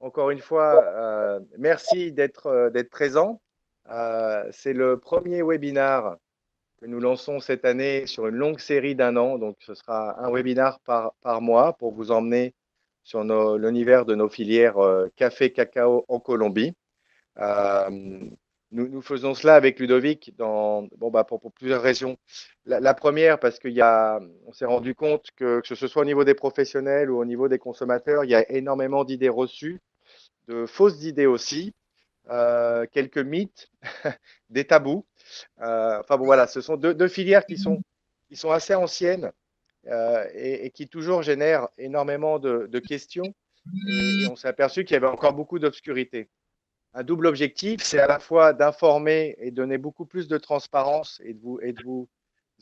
encore une fois, merci d'être présent. C'est le premier webinar que nous lançons cette année sur une longue série d'un an. Donc, ce sera un webinar par, mois pour vous emmener sur l'univers de nos filières euh, café, cacao en Colombie. Nous, faisons cela avec Ludovic bah, pour, plusieurs raisons. La, première, parce qu'on s'est rendu compte que, que ce soit au niveau des professionnels ou au niveau des consommateurs, il y a énormément d'idées reçues, de fausses idées aussi, euh, quelques mythes, des tabous. Euh, enfin bon, voilà, ce sont deux, filières qui sont, qui sont assez anciennes euh, et, qui toujours génèrent énormément de, questions. Et, on s'est aperçu qu'il y avait encore beaucoup d'obscurité. Un double objectif, c'est à la fois d'informer et donner beaucoup plus de transparence et de vous, et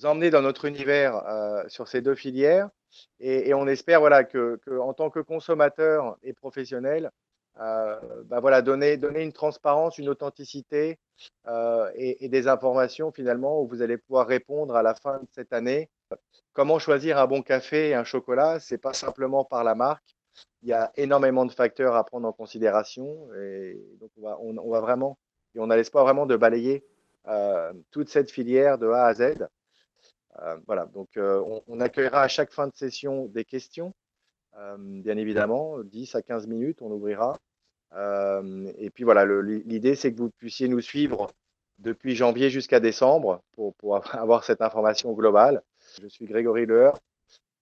emmener dans notre univers euh, sur ces deux filières. Et, on espère voilà, que, en tant que consommateur et professionnel, euh, bah voilà, donner, une transparence, une authenticité euh, et, des informations finalement où vous allez pouvoir répondre à la fin de cette année. Comment choisir un bon café et un chocolat C'est pas simplement par la marque. Il y a énormément de facteurs à prendre en considération et donc on va, vraiment et on a l'espoir vraiment de balayer euh, toute cette filière de A à Z. voilà, donc on, on, accueillera à chaque fin de session des questions. Euh, bien évidemment, 10 à 15 minutes, on ouvrira. Euh, et puis voilà, l'idée, c'est que vous puissiez nous suivre depuis janvier jusqu'à décembre pour, avoir cette information globale. Je suis Grégory Leur.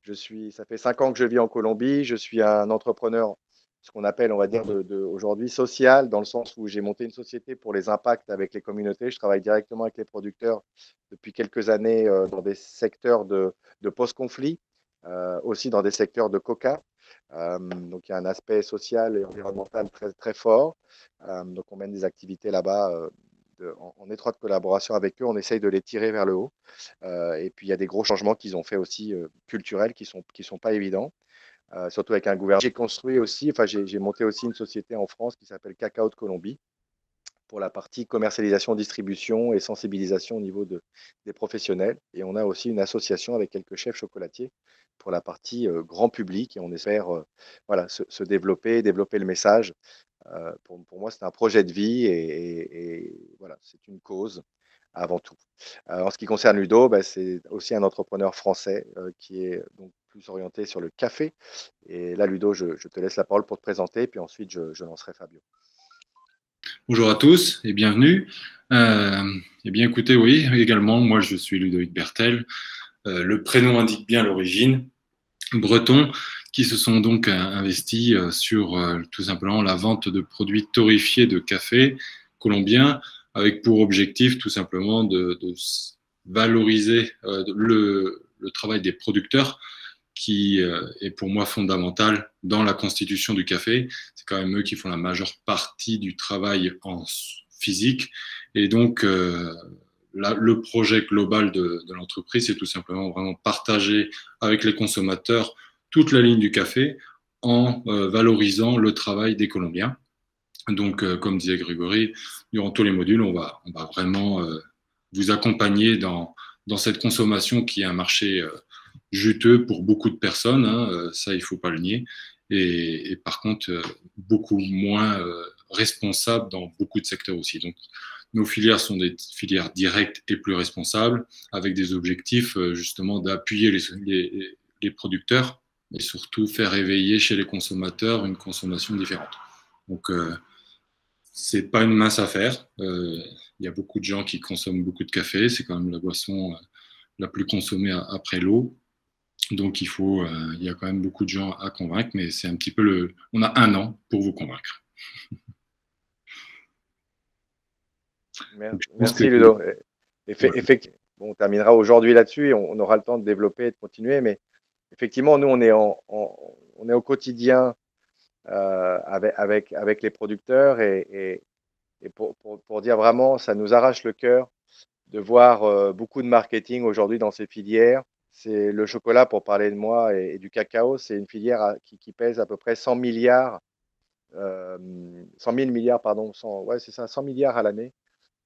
Je suis, ça fait cinq ans que je vis en Colombie. Je suis un entrepreneur, ce qu'on appelle, on va dire, aujourd'hui social, dans le sens où j'ai monté une société pour les impacts avec les communautés. Je travaille directement avec les producteurs depuis quelques années euh, dans des secteurs de, post-conflit, euh, aussi dans des secteurs de coca. Euh, donc il y a un aspect social et environnemental très, très fort. Donc on mène des activités là-bas en, étroite collaboration avec eux. On essaye de les tirer vers le haut. et puis il y a des gros changements qu'ils ont fait aussi culturels qui ne sont, qui sont pas évidents. surtout avec un gouvernement. J'ai construit aussi, enfin j'ai monté aussi une société en France qui s'appelle Cacao de Colombie, pour la partie commercialisation, distribution et sensibilisation au niveau de, des professionnels. Et on a aussi une association avec quelques chefs chocolatiers pour la partie euh, grand public et on espère euh, voilà, se, développer, développer le message. Euh, pour, moi, c'est un projet de vie et, voilà, c'est une cause avant tout. en ce qui concerne Ludo, bah, c'est aussi un entrepreneur français qui est donc plus orienté sur le café. Et là, Ludo, je, te laisse la parole pour te présenter, puis ensuite, je, lancerai Fabio. Bonjour à tous et bienvenue. Euh, eh bien, écoutez, oui, également, moi, je suis Ludovic Bertel. Euh, le prénom indique bien l'origine. Breton, qui se sont donc euh, investis euh, sur tout simplement la vente de produits torréfiés de café colombien, avec pour objectif tout simplement de, valoriser le, travail des producteurs qui euh, est pour moi fondamental dans la constitution du café. C'est quand même eux qui font la majeure partie du travail en physique. Et donc, euh, le projet global de, de l'entreprise, c'est tout simplement vraiment partager avec les consommateurs toute la ligne du café en euh, valorisant le travail des Colombiens. Donc, comme disait Grégory, durant tous les modules, on va, on va vraiment vous accompagner dans, dans cette consommation qui est un marché juteux pour beaucoup de personnes, hein, euh, ça il faut pas le nier, et, par contre euh, beaucoup moins euh, responsable dans beaucoup de secteurs aussi. Donc nos filières sont des filières directes et plus responsables, avec des objectifs justement d'appuyer les, les, producteurs et surtout faire éveiller chez les consommateurs une consommation différente. Donc euh, c'est pas une mince affaire. Il y a beaucoup de gens qui consomment beaucoup de café, c'est quand même la boisson la plus consommée après l'eau. Donc il faut, euh, il y a quand même beaucoup de gens à convaincre, mais c'est un petit peu le, on a un an pour vous convaincre. Merci, Ludo. Effectivement, on terminera aujourd'hui là-dessus et on, aura le temps de développer et de continuer, mais effectivement, nous on est en, on est au quotidien euh, avec, avec, les producteurs et, et, pour, pour, dire vraiment, ça nous arrache le cœur de voir euh, beaucoup de marketing aujourd'hui dans ces filières c'est le chocolat, pour parler de moi, et, du cacao, c'est une filière qui, pèse à peu près 100 milliards, 100 000 milliards, pardon, 100, ouais, c'est ça, 100 milliards à l'année.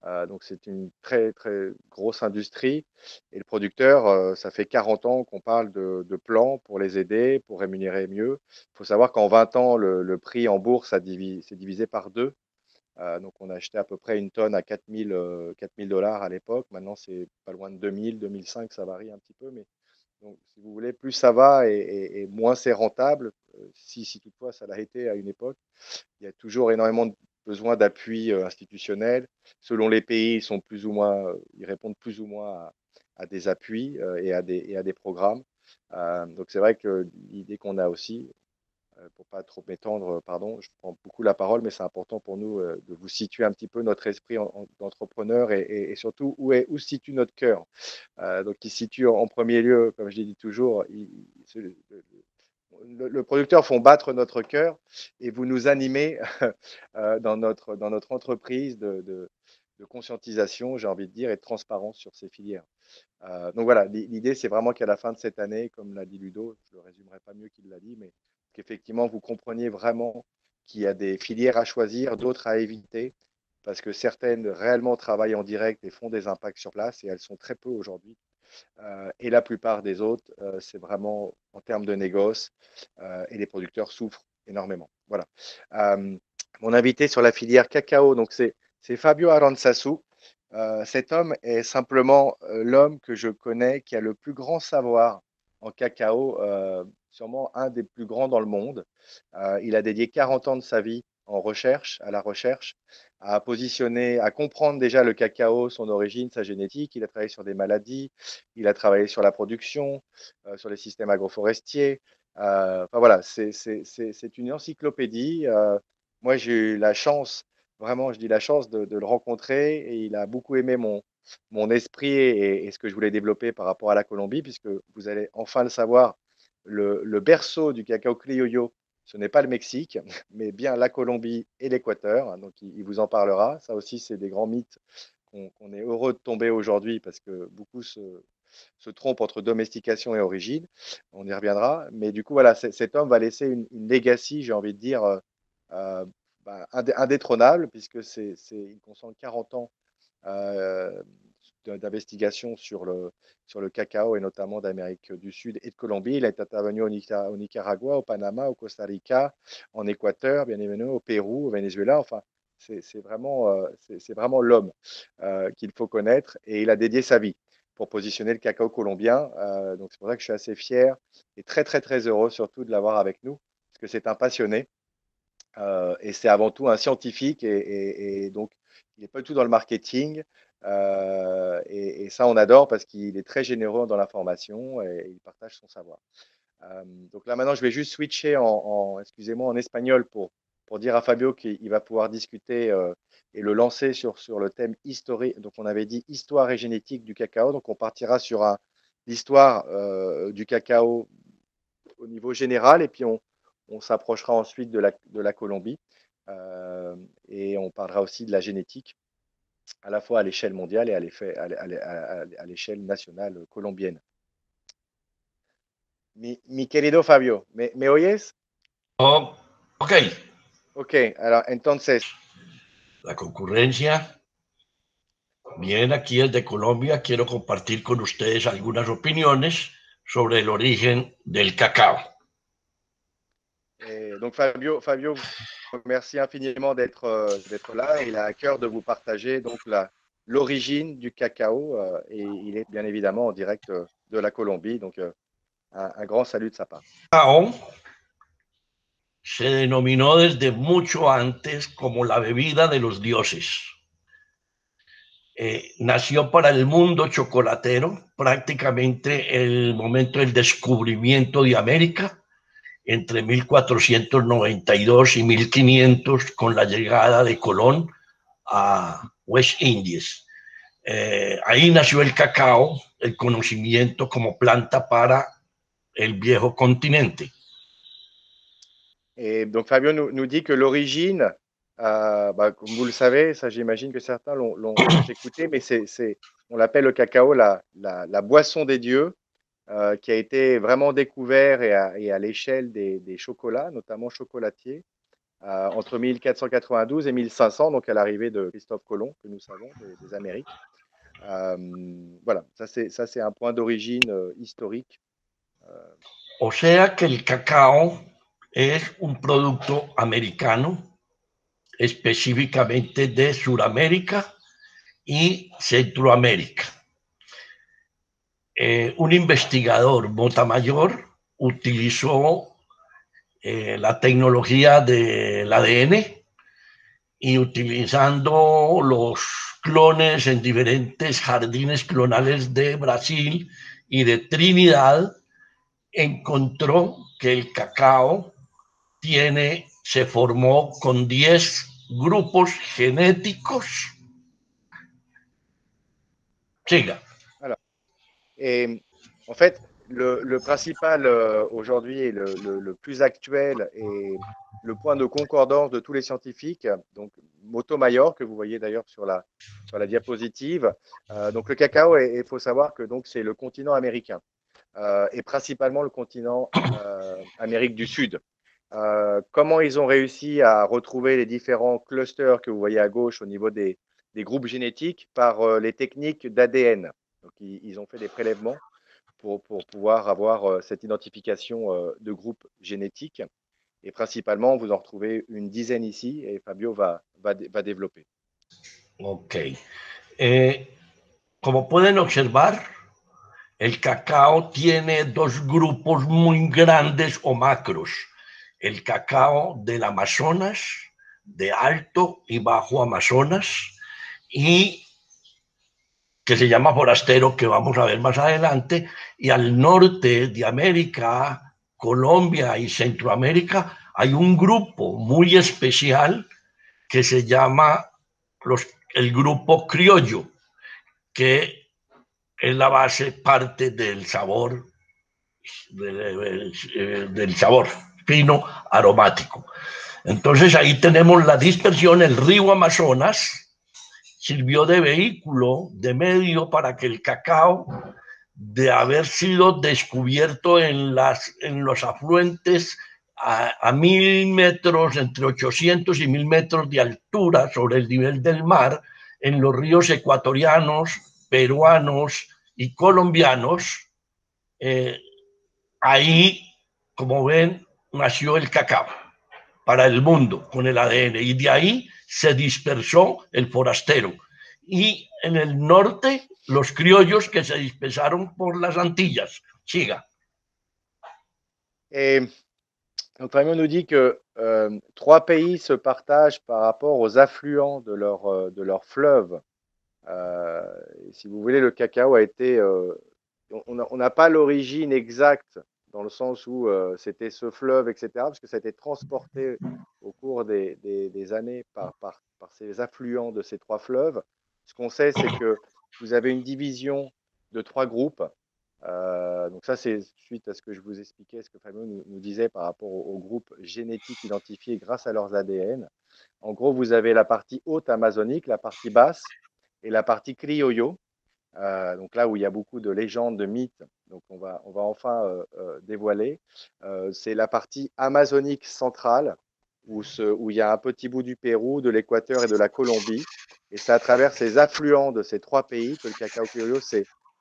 Euh, donc c'est une très très grosse industrie. Et le producteur, euh, ça fait 40 ans qu'on parle de, plans pour les aider, pour rémunérer mieux. Il faut savoir qu'en 20 ans, le, prix en bourse s'est divisé, par deux. Euh, donc on a acheté à peu près une tonne à 4000 dollars à l'époque. Maintenant c'est pas loin de 2000, 2005, ça varie un petit peu. Mais donc, si vous voulez, plus ça va et, moins c'est rentable, si, si toutefois ça l'a été à une époque. Il y a toujours énormément de besoin d'appui euh, institutionnel. Selon les pays, ils, sont plus ou moins, euh, ils répondent plus ou moins à, des appuis euh, et, à des, programmes. donc c'est vrai que l'idée qu'on a aussi, pour pas trop m'étendre, pardon, je prends beaucoup la parole, mais c'est important pour nous de vous situer un petit peu notre esprit d'entrepreneur et, surtout où, est, où se situe notre cœur. donc il situe en premier lieu, comme je l'ai dit toujours, il, le, producteur font battre notre cœur et vous nous animez euh, dans, notre, dans notre entreprise de, de, conscientisation, j'ai envie de dire, et de transparence sur ces filières. Euh, donc voilà, l'idée, c'est vraiment qu'à la fin de cette année, comme l'a dit Ludo, je ne le résumerai pas mieux qu'il l'a dit, mais qu'effectivement, vous compreniez vraiment qu'il y a des filières à choisir, d'autres à éviter, parce que certaines réellement travaillent en direct et font des impacts sur place, et elles sont très peu aujourd'hui. Euh, et la plupart des autres, euh, c'est vraiment en termes de négoce euh, et les producteurs souffrent énormément. Voilà. mon invité sur la filière cacao, donc c'est Fabio Aranzasu. cet homme est simplement l'homme que je connais qui a le plus grand savoir en cacao, sûrement un des plus grands dans le monde. il a dédié 40 ans de sa vie en recherche, à la recherche, à positionner, à comprendre déjà le cacao, son origine, sa génétique. Il a travaillé sur des maladies, il a travaillé sur la production, euh, sur les systèmes agroforestiers. Euh, enfin voilà, c'est une encyclopédie. Euh, moi, j'ai eu la chance, vraiment, je dis la chance de, le rencontrer et il a beaucoup aimé mon, esprit et, ce que je voulais développer par rapport à la Colombie, puisque vous allez enfin le savoir, le, le berceau du cacao criollo ce n'est pas le Mexique, mais bien la Colombie et l'Équateur. Donc, il, vous en parlera. Ça aussi, c'est des grands mythes qu'on est heureux de tomber aujourd'hui parce que beaucoup se, trompent entre domestication et origine. On y reviendra. Mais du coup, voilà, cet homme va laisser une, une legacy, j'ai envie de dire, euh, euh, bah, indétrônable, puisque il concentre 40 ans euh, d'investigation sur le, sur le cacao et notamment d'Amérique du Sud et de Colombie. Il est intervenu au, Nicaragua, au Panama, au Costa Rica, en Équateur, bien évidemment, au Pérou, au Venezuela. Enfin, c'est vraiment, euh, vraiment l'homme euh, qu'il faut connaître et il a dédié sa vie pour positionner le cacao colombien. Euh, donc c'est pour ça que je suis assez fier et très très très heureux surtout de l'avoir avec nous parce que c'est un passionné et c'est avant tout un scientifique et, et donc il n'est pas du tout dans le marketing. Euh, et, ça, on adore parce qu'il est très généreux dans la formation et il partage son savoir. Euh, donc là, maintenant, je vais juste switcher en, excusez-moi, en espagnol pour, pour dire à Fabio qu'il va pouvoir discuter euh, et le lancer sur, sur le thème historique. Donc, on avait dit histoire et génétique du cacao. Donc, on partira sur l'histoire du cacao au niveau général et puis on, on s'approchera ensuite de la, de la Colombie. et on parlera aussi de la génétique à la fois à l'échelle mondiale et à l'échelle nationale colombienne. Mi, mi querido Fabio, ¿me, ¿me oyes? Oh, ok. Ok, alors, entonces. La concurrencia. Bien, aquí es de Colombia. Quiero compartir con ustedes algunas opiniones sobre el origen del cacao. Donc Fabio, Fabio merci infiniment d'être euh, d'être là. Il a à cœur de vous partager donc l'origine du cacao euh, et il est bien évidemment en direct euh, de la Colombie. Donc un, un, grand salut de sa part. Cacao se denominó desde mucho antes como la bebida de los dioses. Eh, nació para el mundo chocolatero prácticamente el momento del descubrimiento de América entre 1492 y 1500 con la llegada de Colón a West Indies. Eh, ahí nació el cacao, el conocimiento como planta para el viejo continente. Et donc Fabio nous, nous dit que l'origine, euh, bah, comme vous le savez, ça j'imagine que certains l'ont écouté, mais c'est, on l'appelle le cacao la, la, la, boisson des dieux. Euh, qui a été vraiment découvert et à, l'échelle des, chocolats, notamment chocolatiers. entre 1492 et 1500, donc à l'arrivée de Christophe Colomb, que nous savons, des, Amériques. voilà, ça c'est un point d'origine historique. O sea que el cacao es un producto americano, específicamente de Sudamérica y Centroamérica. Eh, un investigador Montamayor utilizó eh, la tecnología del ADN y utilizando los clones en diferentes jardines clonales de Brasil y de Trinidad, encontró que el cacao tiene, se formó con 10 grupos genéticos. Siga. Et en fait, le, principal euh, aujourd'hui et le, plus actuel et le point de concordance de tous les scientifiques, donc Motomayor, que vous voyez d'ailleurs sur la, sur la diapositive. Euh, donc le cacao, il faut savoir que c'est le continent américain euh, et principalement le continent Amérique du Sud. comment ils ont réussi à retrouver les différents clusters que vous voyez à gauche au niveau des, des groupes génétiques par les techniques d'ADN. Donc, ils, ont fait des prélèvements pour, pour pouvoir avoir euh, cette identification euh, de groupe génétique. Et principalement, vous en retrouvez une dizaine ici et Fabio va, va, va développer. Ok. Eh, como pueden observar, el cacao tiene dos grupos muy grandes o macros. El cacao del Amazonas, de alto y bajo Amazonas, y que se llama Forastero, que vamos a ver más adelante, y al norte de América, Colombia y Centroamérica, hay un grupo muy especial que se llama los, el grupo criollo, que es la base, parte del sabor, del, del sabor fino aromático. Entonces ahí tenemos la dispersión, el río Amazonas, sirvió de vehículo, de medio para que el cacao, de haber sido descubierto en, las, en los afluentes a, mil metros, entre 800 y mil metros de altura sobre el nivel del mar, en los ríos ecuatorianos, peruanos y colombianos, eh, ahí, como ven, nació el cacao para el mundo con el ADN y de ahí se dispersó el forastero. Y en el norte, los criollos que se dispersaron por las Antillas. Siga. Et donc, nous dit que euh, trois pays se partagent par rapport aux affluents de leur, euh, de leur fleuve. Euh, si vous voulez, le cacao a été. on n'a pas l'origine exacte dans le sens où c'était ce fleuve, etc., parce que ça a été transporté au cours des, des, années par, par, par, ces affluents de ces trois fleuves. Ce qu'on sait, c'est que vous avez une division de trois groupes. donc ça, c'est suite à ce que je vous expliquais, ce que Fabio nous, disait par rapport aux, groupes génétiques identifiés grâce à leurs ADN. En gros, vous avez la partie haute amazonique, la partie basse et la partie criollo. donc là où il y a beaucoup de légendes, de mythes, donc on va, enfin euh, euh, dévoiler. Euh, c'est la partie amazonique centrale, où, où, il y a un petit bout du Pérou, de l'Équateur et de la Colombie. Et c'est à travers ces affluents de ces trois pays que le cacao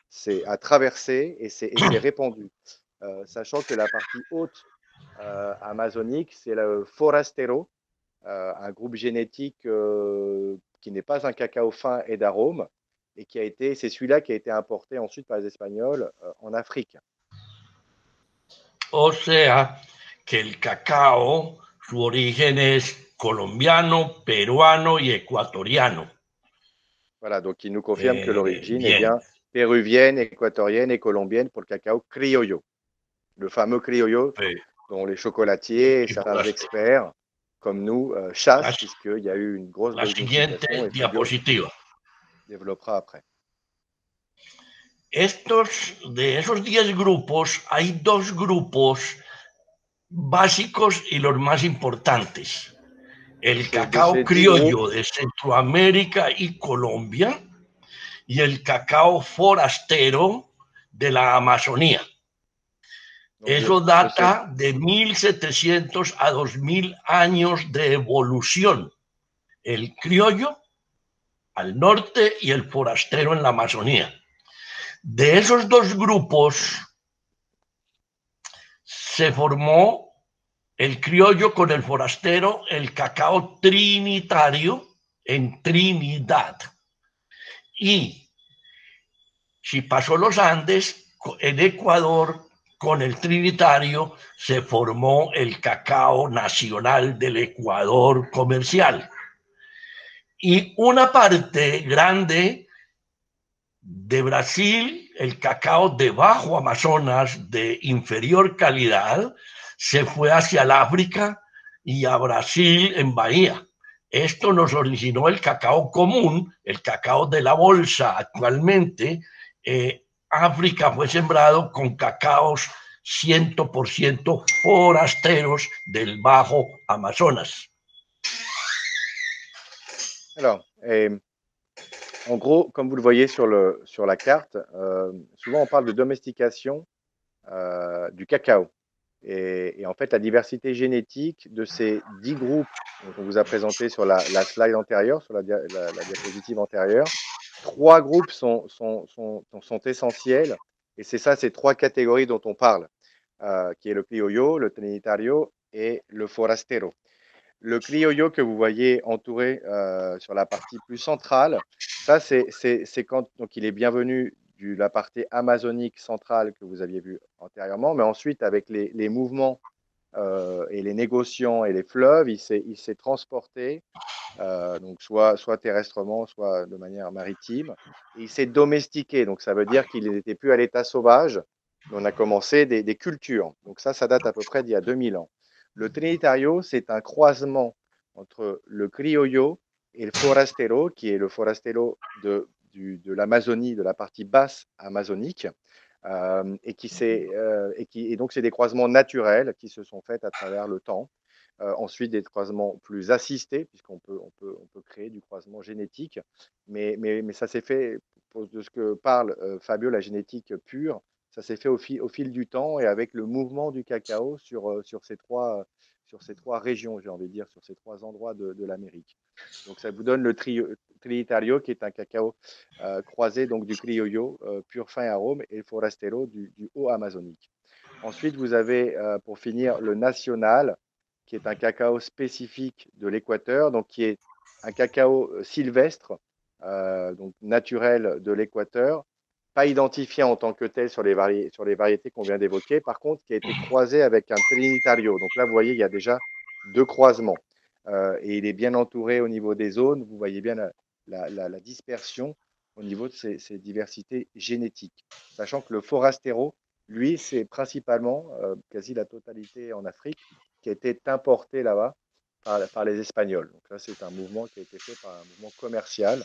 c'est à traversé et c'est répandu. sachant que la partie haute amazonique, c'est le forastero, un groupe génétique qui n'est pas un cacao fin et d'arôme, et qui a été, c'est celui-là qui a été importé ensuite par les Espagnols euh, en Afrique. O sea, que el cacao, su origen es colombiano, peruano y ecuatoriano. Voilà, donc il nous confirme que eh, l'origine est bien péruvienne, équatorienne et colombienne pour le cacao criollo. Le fameux criollo dont les chocolatiers et certains experts comme nous euh, chassent, puisqu'il y a eu une grosse... La siguiente diapositiva. Développera après. Estos, de esos 10 grupos, hay dos grupos básicos y los más importantes. El cacao criollo de Centroamérica y Colombia y el cacao forastero de la Amazonía. Eso data de 1700 a 2000 años de evolución. El criollo al norte y el forastero en la Amazonía. De esos dos grupos se formó el criollo con el forastero, el cacao trinitario en Trinidad. Y si pasó los Andes, en Ecuador, con el trinitario, se formó el cacao nacional del Ecuador comercial. Y una parte grande de Brasil, el cacao de bajo Amazonas de inferior calidad, se fue hacia el África y a Brasil en Bahía. Esto nos originó el cacao común, el cacao de la bolsa actualmente. Eh, África fue sembrado con cacaos 100% forasteros del Bajo Amazonas. Alors, euh, en gros, comme vous le voyez sur, la carte, euh, souvent on parle de domestication euh, du cacao. Et, en fait, la diversité génétique de ces dix groupes qu'on vous a présentés sur la, slide antérieure, sur la, diapositive antérieure, trois groupes sont, essentiels. Et c'est ça, ces trois catégories dont on parle, qui est le criollo, le trinitario et le forastero. Le criollo que vous voyez entouré euh, sur la partie plus centrale, ça c'est quand donc il est bienvenu de la partie amazonique centrale que vous aviez vu antérieurement, mais ensuite avec les, mouvements euh, et les négociants et les fleuves, il s'est transporté, euh, donc soit, terrestrement, soit de manière maritime, il s'est domestiqué, donc ça veut dire qu'il n'était plus à l'état sauvage, on a commencé des, des, cultures, donc ça, ça date à peu près d'il y a 2000 ans. Le Trinitario, c'est un croisement entre le criollo et le forastero, qui est le forastero de, de l'Amazonie, de la partie basse amazonique. Euh, et, qui euh, et, qui, et donc, c'est des croisements naturels qui se sont faits à travers le temps. Euh, ensuite, des croisements plus assistés, puisqu'on peut, on peut, on peut créer du croisement génétique. Mais, mais, mais ça s'est fait, de ce que parle Fabio, la génétique pure, ça s'est fait au, fil du temps et avec le mouvement du cacao sur, ces, trois, régions, j'ai envie de dire, sur ces trois endroits de, l'Amérique. Donc ça vous donne le Trinitario, qui est un cacao croisé donc du Criollo, euh, pur fin arôme, et le Forastero du, haut amazonique. Ensuite, vous avez, pour finir, le National, qui est un cacao spécifique de l'Équateur, donc qui est un cacao sylvestre, donc naturel de l'Équateur, pas identifié en tant que tel sur les, variétés qu'on vient d'évoquer, par contre, qui a été croisé avec un Trinitario. Donc là, vous voyez, il y a déjà deux croisements. Euh, et il est bien entouré au niveau des zones. Vous voyez bien la, dispersion au niveau de ces, diversités génétiques. Sachant que le forastero, lui, c'est principalement, euh, quasi la totalité en Afrique, qui a été importé là-bas par, par, les Espagnols. Donc là, c'est un mouvement qui a été fait par un mouvement commercial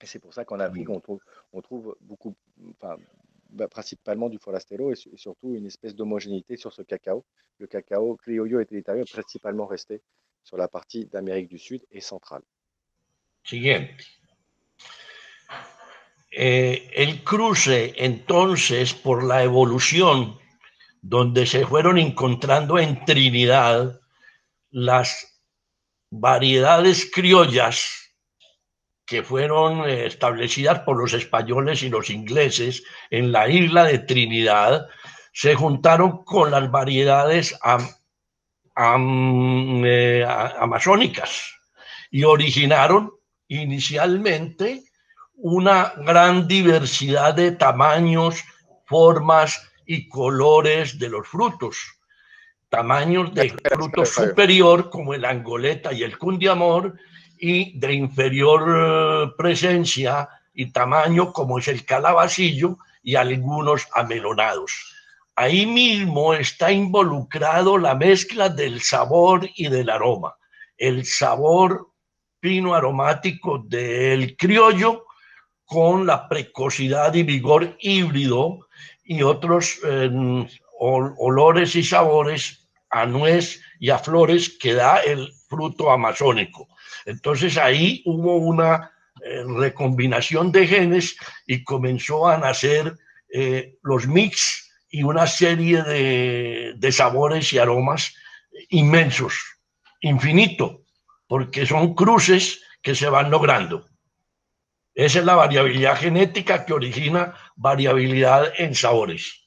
et c'est pour ça qu'en Afrique, on trouve, on trouve beaucoup, enfin, bah, principalement du forastero et, surtout une espèce d'homogénéité sur ce cacao. Le cacao criollo et trinitario est principalement resté sur la partie d'Amérique du Sud et centrale. Siguiente. Eh, el cruce, entonces, por la evolución, donde se fueron encontrando en Trinidad las variedades criollas que fueron eh, establecidas por los españoles y los ingleses en la isla de Trinidad, se juntaron con las variedades eh, amazónicas y originaron inicialmente una gran diversidad de tamaños, formas y colores de los frutos. Tamaños de frutos superior como el angoleta y el cundiamor y de inferior eh, presencia y tamaño como es el calabacillo y algunos amelonados. Ahí mismo está involucrado la mezcla del sabor y del aroma. El sabor pino aromático del criollo con la precocidad y vigor híbrido y otros eh, olores y sabores a nuez y a flores que da el fruto amazónico. Entonces ahí hubo una eh, recombinación de genes y comenzó a nacer eh, los mix y una serie de, sabores y aromas inmensos, infinito, porque son cruces que se van logrando. Esa es la variabilidad genética que origina variabilidad en sabores.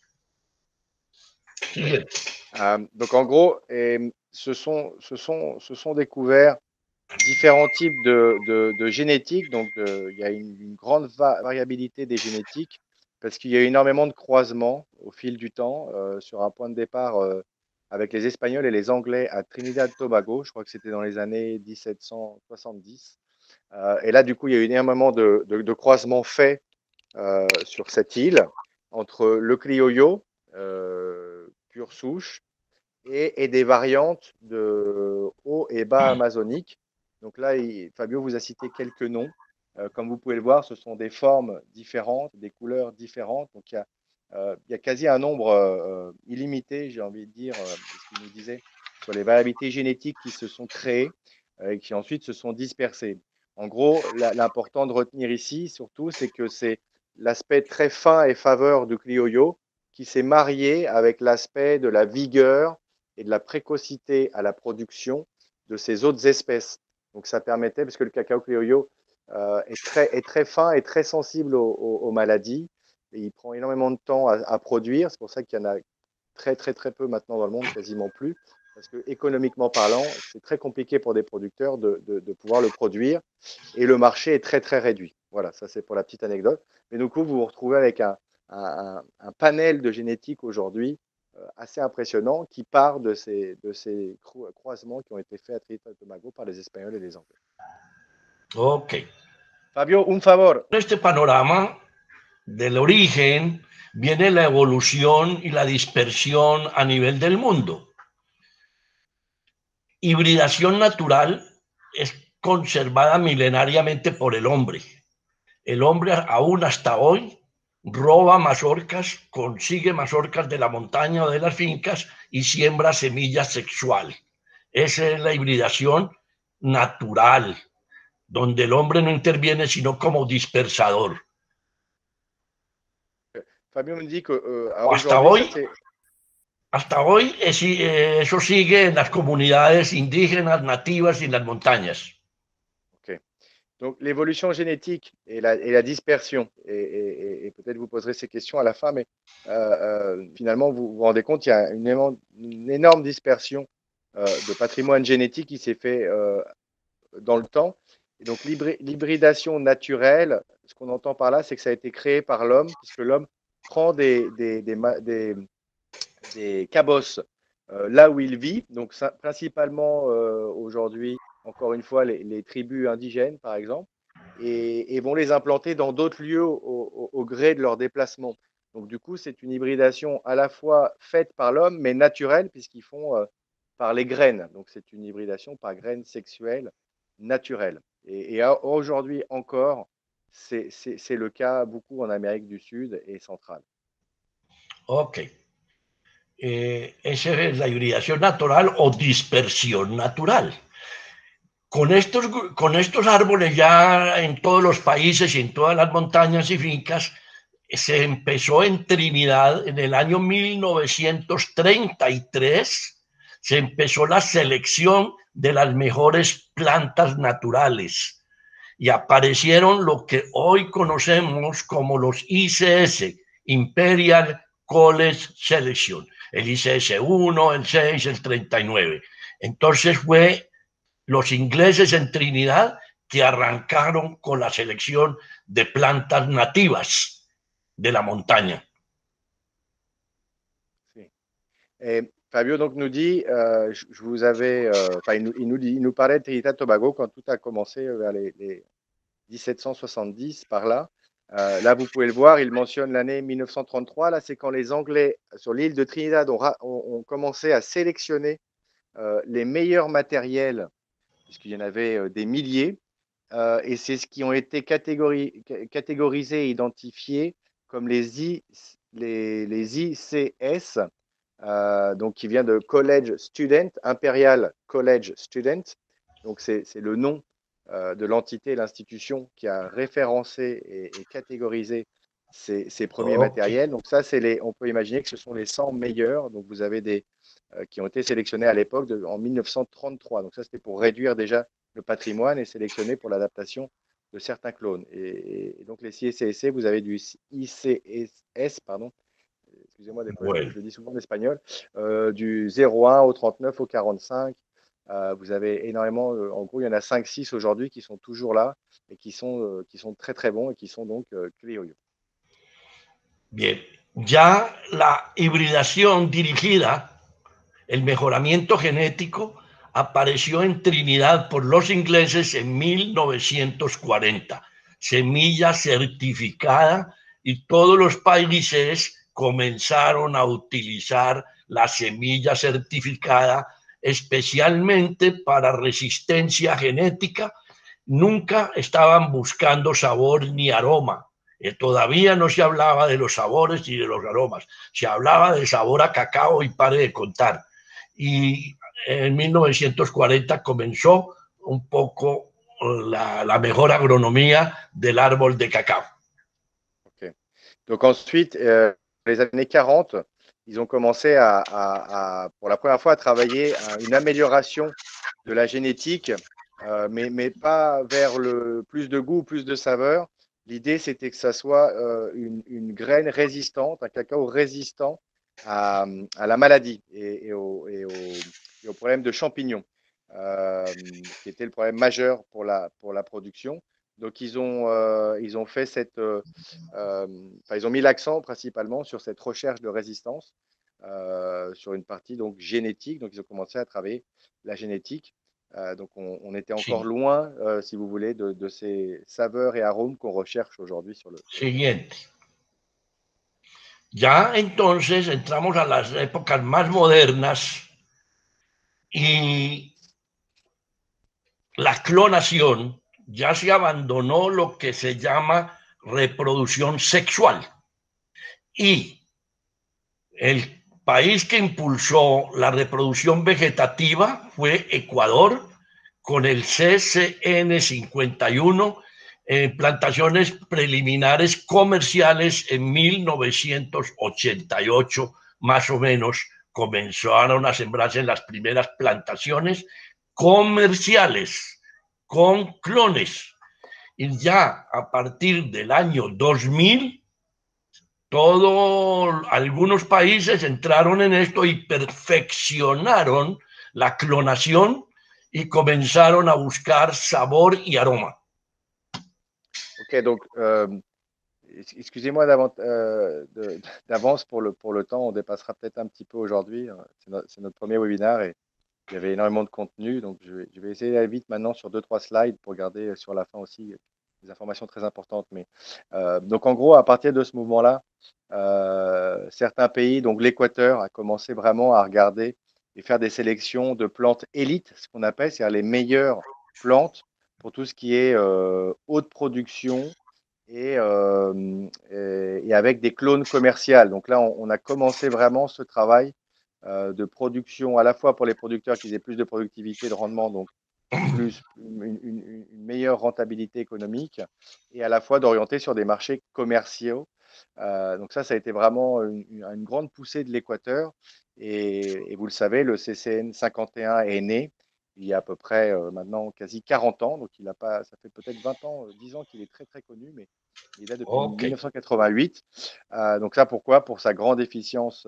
Euh, donc en gros, euh, ce, sont, ce, sont, ce sont découverts différents types de, de, de génétique. Donc il y a une, une grande va variabilité des génétiques parce qu'il y a énormément de croisements au fil du temps euh, sur un point de départ euh, avec les Espagnols et les Anglais à Trinidad-Tobago. Je crois que c'était dans les années 1770. Euh, et là, du coup, il y a eu énormément de, de, de croisements faits euh, sur cette île entre le criollo, euh, pure souche, et, et, des variantes de haut et bas amazoniques. Donc là, Fabio vous a cité quelques noms. Euh, comme vous pouvez le voir, ce sont des formes différentes, des couleurs différentes. Donc il y a, euh, quasi un nombre euh, illimité, j'ai envie de dire, ce qu'il nous disait, sur les variabilités génétiques qui se sont créées et qui ensuite se sont dispersées. En gros, l'important de retenir ici, surtout, c'est que c'est l'aspect très fin et faveur du Clioyo qui s'est marié avec l'aspect de la vigueur et de la précocité à la production de ces autres espèces. Donc ça permettait, parce que le cacao Clioyo euh, est, très, fin et très sensible aux, maladies, et il prend énormément de temps à, produire, c'est pour ça qu'il y en a très très très peu maintenant dans le monde, quasiment plus, parce que économiquement parlant, c'est très compliqué pour des producteurs de, pouvoir le produire et le marché est très très réduit. Voilà, ça c'est pour la petite anecdote. Mais du coup, vous vous retrouvez avec un, un, panel de génétique aujourd'hui assez impressionnant qui part de ces, de ces croisements qui ont été faits à Trinidad et Tobago par les Espagnols et les Anglais. Ok. Fabio, un favor. En este panorama del origen viene la evolución y la dispersión a nivel del mundo. hibridación natural es conservada milenariamente por el hombre. El hombre aún hasta hoy roba mazorcas, consigue mazorcas de la montaña o de las fincas y siembra semillas sexual. Esa es la hibridación natural, donde el hombre no interviene sino como dispersador. Fabio me dit que euh, hasta hoy hasta hoy eh, eso sigue en las comunidades indígenas, nativas y en las montañas. Donc l'évolution génétique et la, dispersion, et, peut-être vous poserez ces questions à la fin, mais euh, euh, finalement vous vous rendez compte, il y a une énorme, dispersion euh, de patrimoine génétique qui s'est fait dans le temps. Et donc l'hybridation naturelle, ce qu'on entend par là, c'est que ça a été créé par l'homme, puisque l'homme prend des, des, des, des des cabosses là où il vit, donc principalement aujourd'hui, encore une fois, les, tribus indigènes, par exemple, et, vont les implanter dans d'autres lieux au, gré de leur déplacement. Donc du coup, c'est une hybridation à la fois faite par l'homme, mais naturelle, puisqu'ils font euh, par les graines. Donc c'est une hybridation par graines sexuelles naturelles. Et, et aujourd'hui encore, c'est le cas beaucoup en Amérique du Sud et centrale. Ok. eh, esa es la hibridación natural o dispersión natural. Con estos, con estos árboles ya en todos los países y en todas las montañas y fincas, se empezó en Trinidad en el año 1933, se empezó la selección de las mejores plantas naturales y aparecieron lo que hoy conocemos como los ICS, Imperial College Selection el ICS-1, el 6, el 39. Entonces fue los ingleses en Trinidad que arrancaron con la selección de plantas nativas de la montaña. Sí. Eh, Fabio donc nous dit, euh, je, vous avais, euh, il, nous dit, il nous parlait de Trinidad Tobago quand tout a commencé vers les, les 1770 par là. Euh, là, vous pouvez le voir, il mentionne l'année 1933. Là, c'est quand les Anglais sur l'île de Trinidad ont, commencé à sélectionner euh, les meilleurs matériels, puisqu'il y en avait euh, des milliers, euh, et c'est ce qui ont été catégori catégorisés et identifiés comme les, I, les, les ICS, euh, donc qui vient de College Student, Imperial College Student. Donc, c'est le nom de l'entité, l'institution qui a référencé et, et catégorisé ces, premiers matériels. Donc ça, c'est les, on peut imaginer que ce sont les 100 meilleurs. Donc vous avez des qui ont été sélectionnés à l'époque en 1933. Donc ça, c'était pour réduire déjà le patrimoine et sélectionner pour l'adaptation de certains clones. Et, donc les CSC, vous avez du ICS, pardon, excusez-moi, je le dis souvent en espagnol, euh, du 01 au 39 au 45. Euh, vous avez énormément, euh, en gros, il y en a 5-6 aujourd'hui qui sont toujours là et qui sont, qui sont très très bons et qui sont donc criollos. Bien, ya la hibridación dirigida, el mejoramiento genético, apareció en Trinidad por los ingleses en 1940. Semilla certificada y todos los países comenzaron a utilizar la semilla certificada especialmente para resistencia genética. Nunca estaban buscando sabor ni aroma. Eh, todavía no se hablaba de los sabores y de los aromas. Se hablaba de sabor a cacao y pare de contar. Y en 1940 comenzó un poco la, la mejor agronomía del árbol de cacao. Donc ensuite, euh, les années 40, ils ont commencé à, pour la première fois à travailler à une amélioration de la génétique, euh, mais, mais, pas vers le plus de goût, plus de saveur. L'idée, c'était que ça soit euh, une, graine résistante, un cacao résistant à, la maladie et, au, et, au, problème de champignons, euh, qui était le problème majeur pour la, pour la production. Donc ils ont, euh, ils ont fait cette, euh, ils ont mis l'accent principalement sur cette recherche de résistance, sur une partie donc génétique. Donc ils ont commencé à travailler la génétique. donc on, était encore loin, si vous voulez, de, ces saveurs et arômes qu'on recherche aujourd'hui sur le. Ya entonces entramos a las épocas más modernas y la clonación ya se abandonó lo que se llama reproducción sexual. Y el país que impulsó la reproducción vegetativa fue Ecuador, con el CCN51 en plantaciones preliminares comerciales en 1988, más o menos, comenzaron a sembrarse las primeras plantaciones comerciales con clones. Y ya a partir del año 2000, todo, algunos países entraron en esto y perfeccionaron la clonación y comenzaron a buscar sabor y aroma. Donc, euh, excusez-moi euh, d'avance pour le, temps, on dépassera peut-être un petit peu aujourd'hui, c'est no, notre premier webinaire et il y avait énormément de contenu, donc je vais, essayer d'aller vite maintenant sur deux, trois slides pour garder sur la fin aussi des informations très importantes. Mais, euh, donc en gros, à partir de ce mouvement-là, euh, certains pays, donc l'Équateur, a commencé vraiment à regarder et faire des sélections de plantes élites, ce qu'on appelle, c'est-à-dire les meilleures plantes pour tout ce qui est euh, haute production et, et, avec des clones commerciales. Donc là, on a commencé vraiment ce travail euh, de production à la fois pour les producteurs qui aient plus de productivité, de rendement, donc plus une, meilleure rentabilité économique, et à la fois d'orienter sur des marchés commerciaux. Euh, donc ça, ça a été vraiment une, grande poussée de l'Équateur. Et, vous le savez, le CCN 51 est né il y a à peu près euh, maintenant quasi 40 ans. Donc il a pas, ça fait peut-être 20 ans, 10 ans qu'il est très très connu, mais il est là depuis 1988. donc ça, pourquoi? Pour sa grande efficience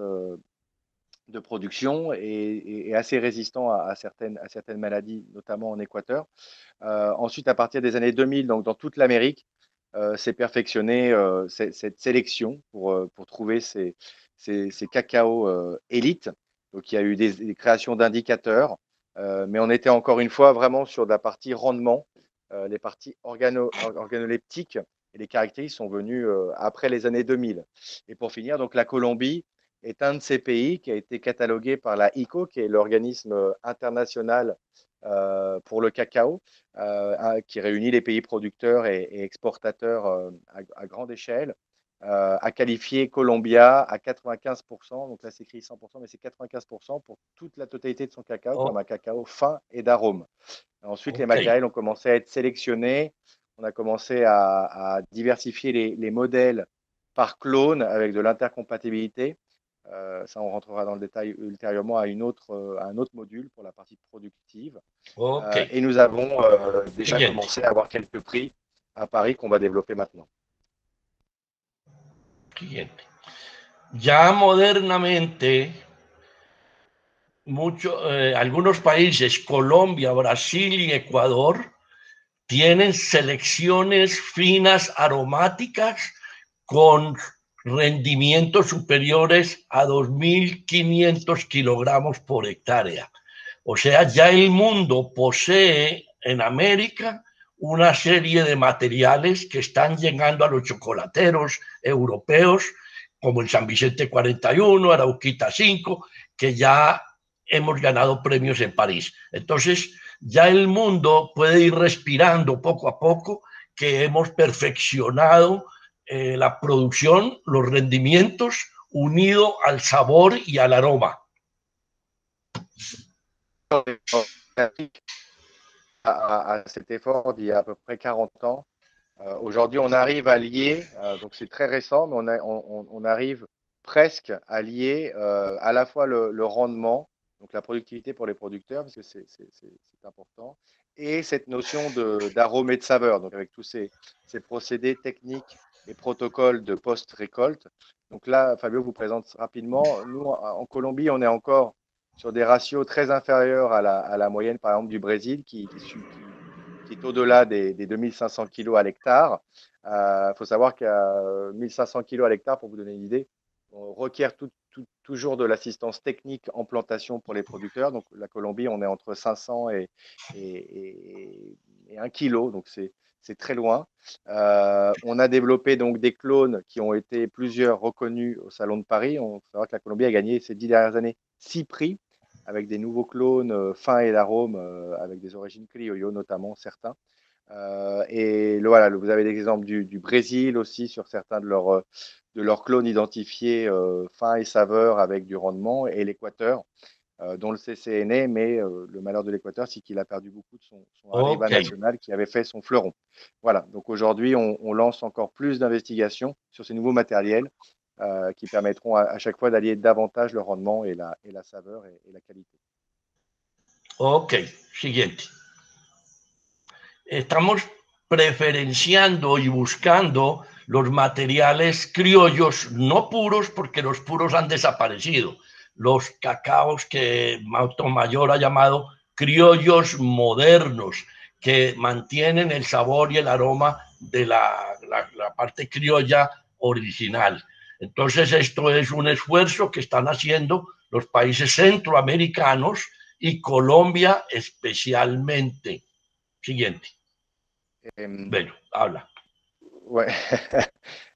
de production et, assez résistant à, certaines, à certaines maladies, notamment en Équateur. Euh, ensuite, à partir des années 2000, donc dans toute l'Amérique, euh, s'est perfectionné euh, cette, sélection pour, pour trouver ces, ces, cacao élites. Donc, il y a eu des, créations d'indicateurs, mais on était encore une fois vraiment sur la partie rendement, les parties organo, organoleptiques et les caractéristiques sont venues après les années 2000. Et pour finir, donc la Colombie est un de ces pays qui a été catalogué par la ICO, qui est l'organisme international euh, pour le cacao, euh, qui réunit les pays producteurs et, exportateurs euh, à, grande échelle, a qualifié Colombia à 95%, donc là c'est écrit 100%, mais c'est 95% pour toute la totalité de son cacao, oh. comme un cacao fin et d'arôme. Ensuite, les matériels ont commencé à être sélectionnés, on a commencé à, diversifier les, les modèles par clone avec de l'intercompatibilité. ça, on rentrera dans le détail ultérieurement à, une autre, à un autre module pour la partie productive. et nous avons déjà commencé à avoir quelques prix à Paris qu'on va développer maintenant. Ya modernamente, mucho, eh, algunos países, Colombia, Brasil y Ecuador, tienen selecciones finas aromáticas con rendimientos superiores a 2.500 kilogramos por hectárea. O sea, ya el mundo posee en América una serie de materiales que están llegando a los chocolateros europeos, como el San Vicente 41, Arauquita 5, que ya hemos ganado premios en París. Entonces, ya el mundo puede ir respirando poco a poco que hemos perfeccionado eh, la producción, los rendimientos, unido al sabor y al aroma. À, cet effort d'il y a à peu près 40 ans. Euh, aujourd'hui, on arrive à lier, euh, donc c'est très récent, mais on, arrive presque à lier euh, à la fois le, rendement, donc la productivité pour les producteurs, parce que c'est important, et cette notion d'arôme et de saveur, donc avec tous ces, ces procédés techniques et protocoles de post-récolte. Donc là, Fabio vous présente rapidement. Nous, en Colombie, on est encore sur des ratios très inférieurs à la, moyenne, par exemple, du Brésil, qui, est au-delà des, 2500 kg à l'hectare. Il euh, faut savoir qu'à 1500 kg à l'hectare, pour vous donner une idée, on requiert toujours de l'assistance technique en plantation pour les producteurs. Donc, la Colombie, on est entre 500 et, et, 1 kg, donc c'est très loin. Euh, on a développé donc des clones qui ont été plusieurs reconnus au Salon de Paris. On faut savoir que la Colombie a gagné ces dix dernières années six prix avec des nouveaux clones euh, fins et d'arômes, euh, avec des origines criollo notamment certains. Euh, et voilà, vous avez des exemples du, Brésil aussi sur certains de leurs, de leurs clones identifiés fins et saveurs avec du rendement, et l'Équateur, dont le CC est mais le malheur de l'Équateur, c'est qu'il a perdu beaucoup de son, son national qui avait fait son fleuron. Voilà, donc aujourd'hui, on, on lance encore plus d'investigations sur ces nouveaux matériels euh, qui permettront à, chaque fois d'allier davantage le rendement et la, et la saveur et, la qualité. Ok, siguiente. Estamos preferenciando y buscando los materiales criollos no puros porque los puros han desaparecido. Los cacaos que Mayor ha llamado criollos modernos, que mantienen el sabor y el aroma de la, la parte criolla original. Entonces, esto es un esfuerzo que están haciendo los países centroamericanos y Colombia especialmente. Siguiente. Euh, bueno, habla. Ouais.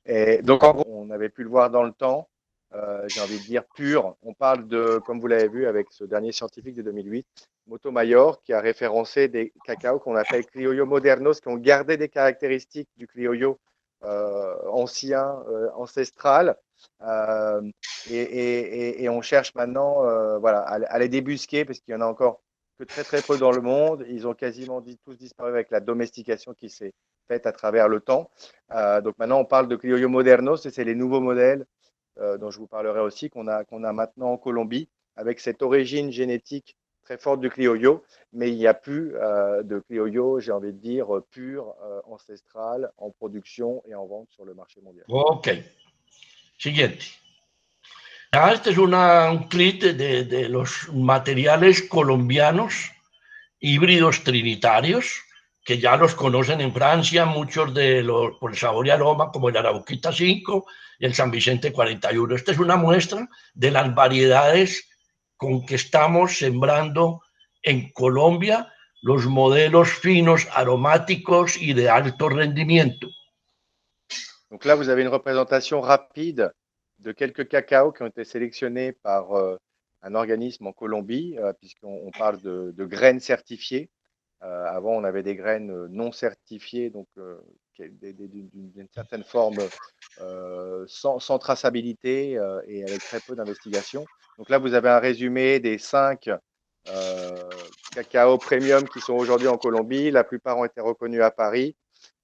Et donc, on avait pu le voir dans le temps, euh, j'ai envie de dire pur. On parle de, comme vous l'avez vu avec ce dernier scientifique de 2008, Motomayor, qui a référencé des cacao qu'on appelle criollo modernos, qui ont gardé des caractéristiques du criollo ancien, euh, ancestral. Euh, et, on cherche maintenant voilà, à, les débusquer parce qu'il y en a encore que très très peu dans le monde. Ils ont quasiment tous disparu avec la domestication qui s'est faite à travers le temps. donc maintenant, on parle de Criollo Modernos et c'est les nouveaux modèles dont je vous parlerai aussi qu'on a, qu'on a maintenant en Colombie avec cette origine génétique très forte du Clioyo, mais il n'y a plus euh, de Clioyo, j'ai envie de dire, pur, euh, ancestral, en production et en vente sur le marché mondial. Ok. Siguiente. Ah, este es una, un clip de, de los materiales colombianos híbridos trinitarios, que ya los conocen en Francia, muchos de los por el sabor y aroma, como el Arauquita 5 y el San Vicente 41. Esta es una muestra de las variedades con que estamos sembrando en Colombia los modelos finos aromáticos y de alto rendimiento. Donc là, vous avez une représentation rapide de quelques cacao qui ont été sélectionnés par euh, un organisme en Colombie, euh, puisqu'on parle de, graines certifiées. Euh, avant, on avait des graines non certifiées, donc d'une certaine forme sans, sans, traçabilité et avec très peu d'investigation. Donc là, vous avez un résumé des cinq euh, cacao premium qui sont aujourd'hui en Colombie. La plupart ont été reconnus à Paris.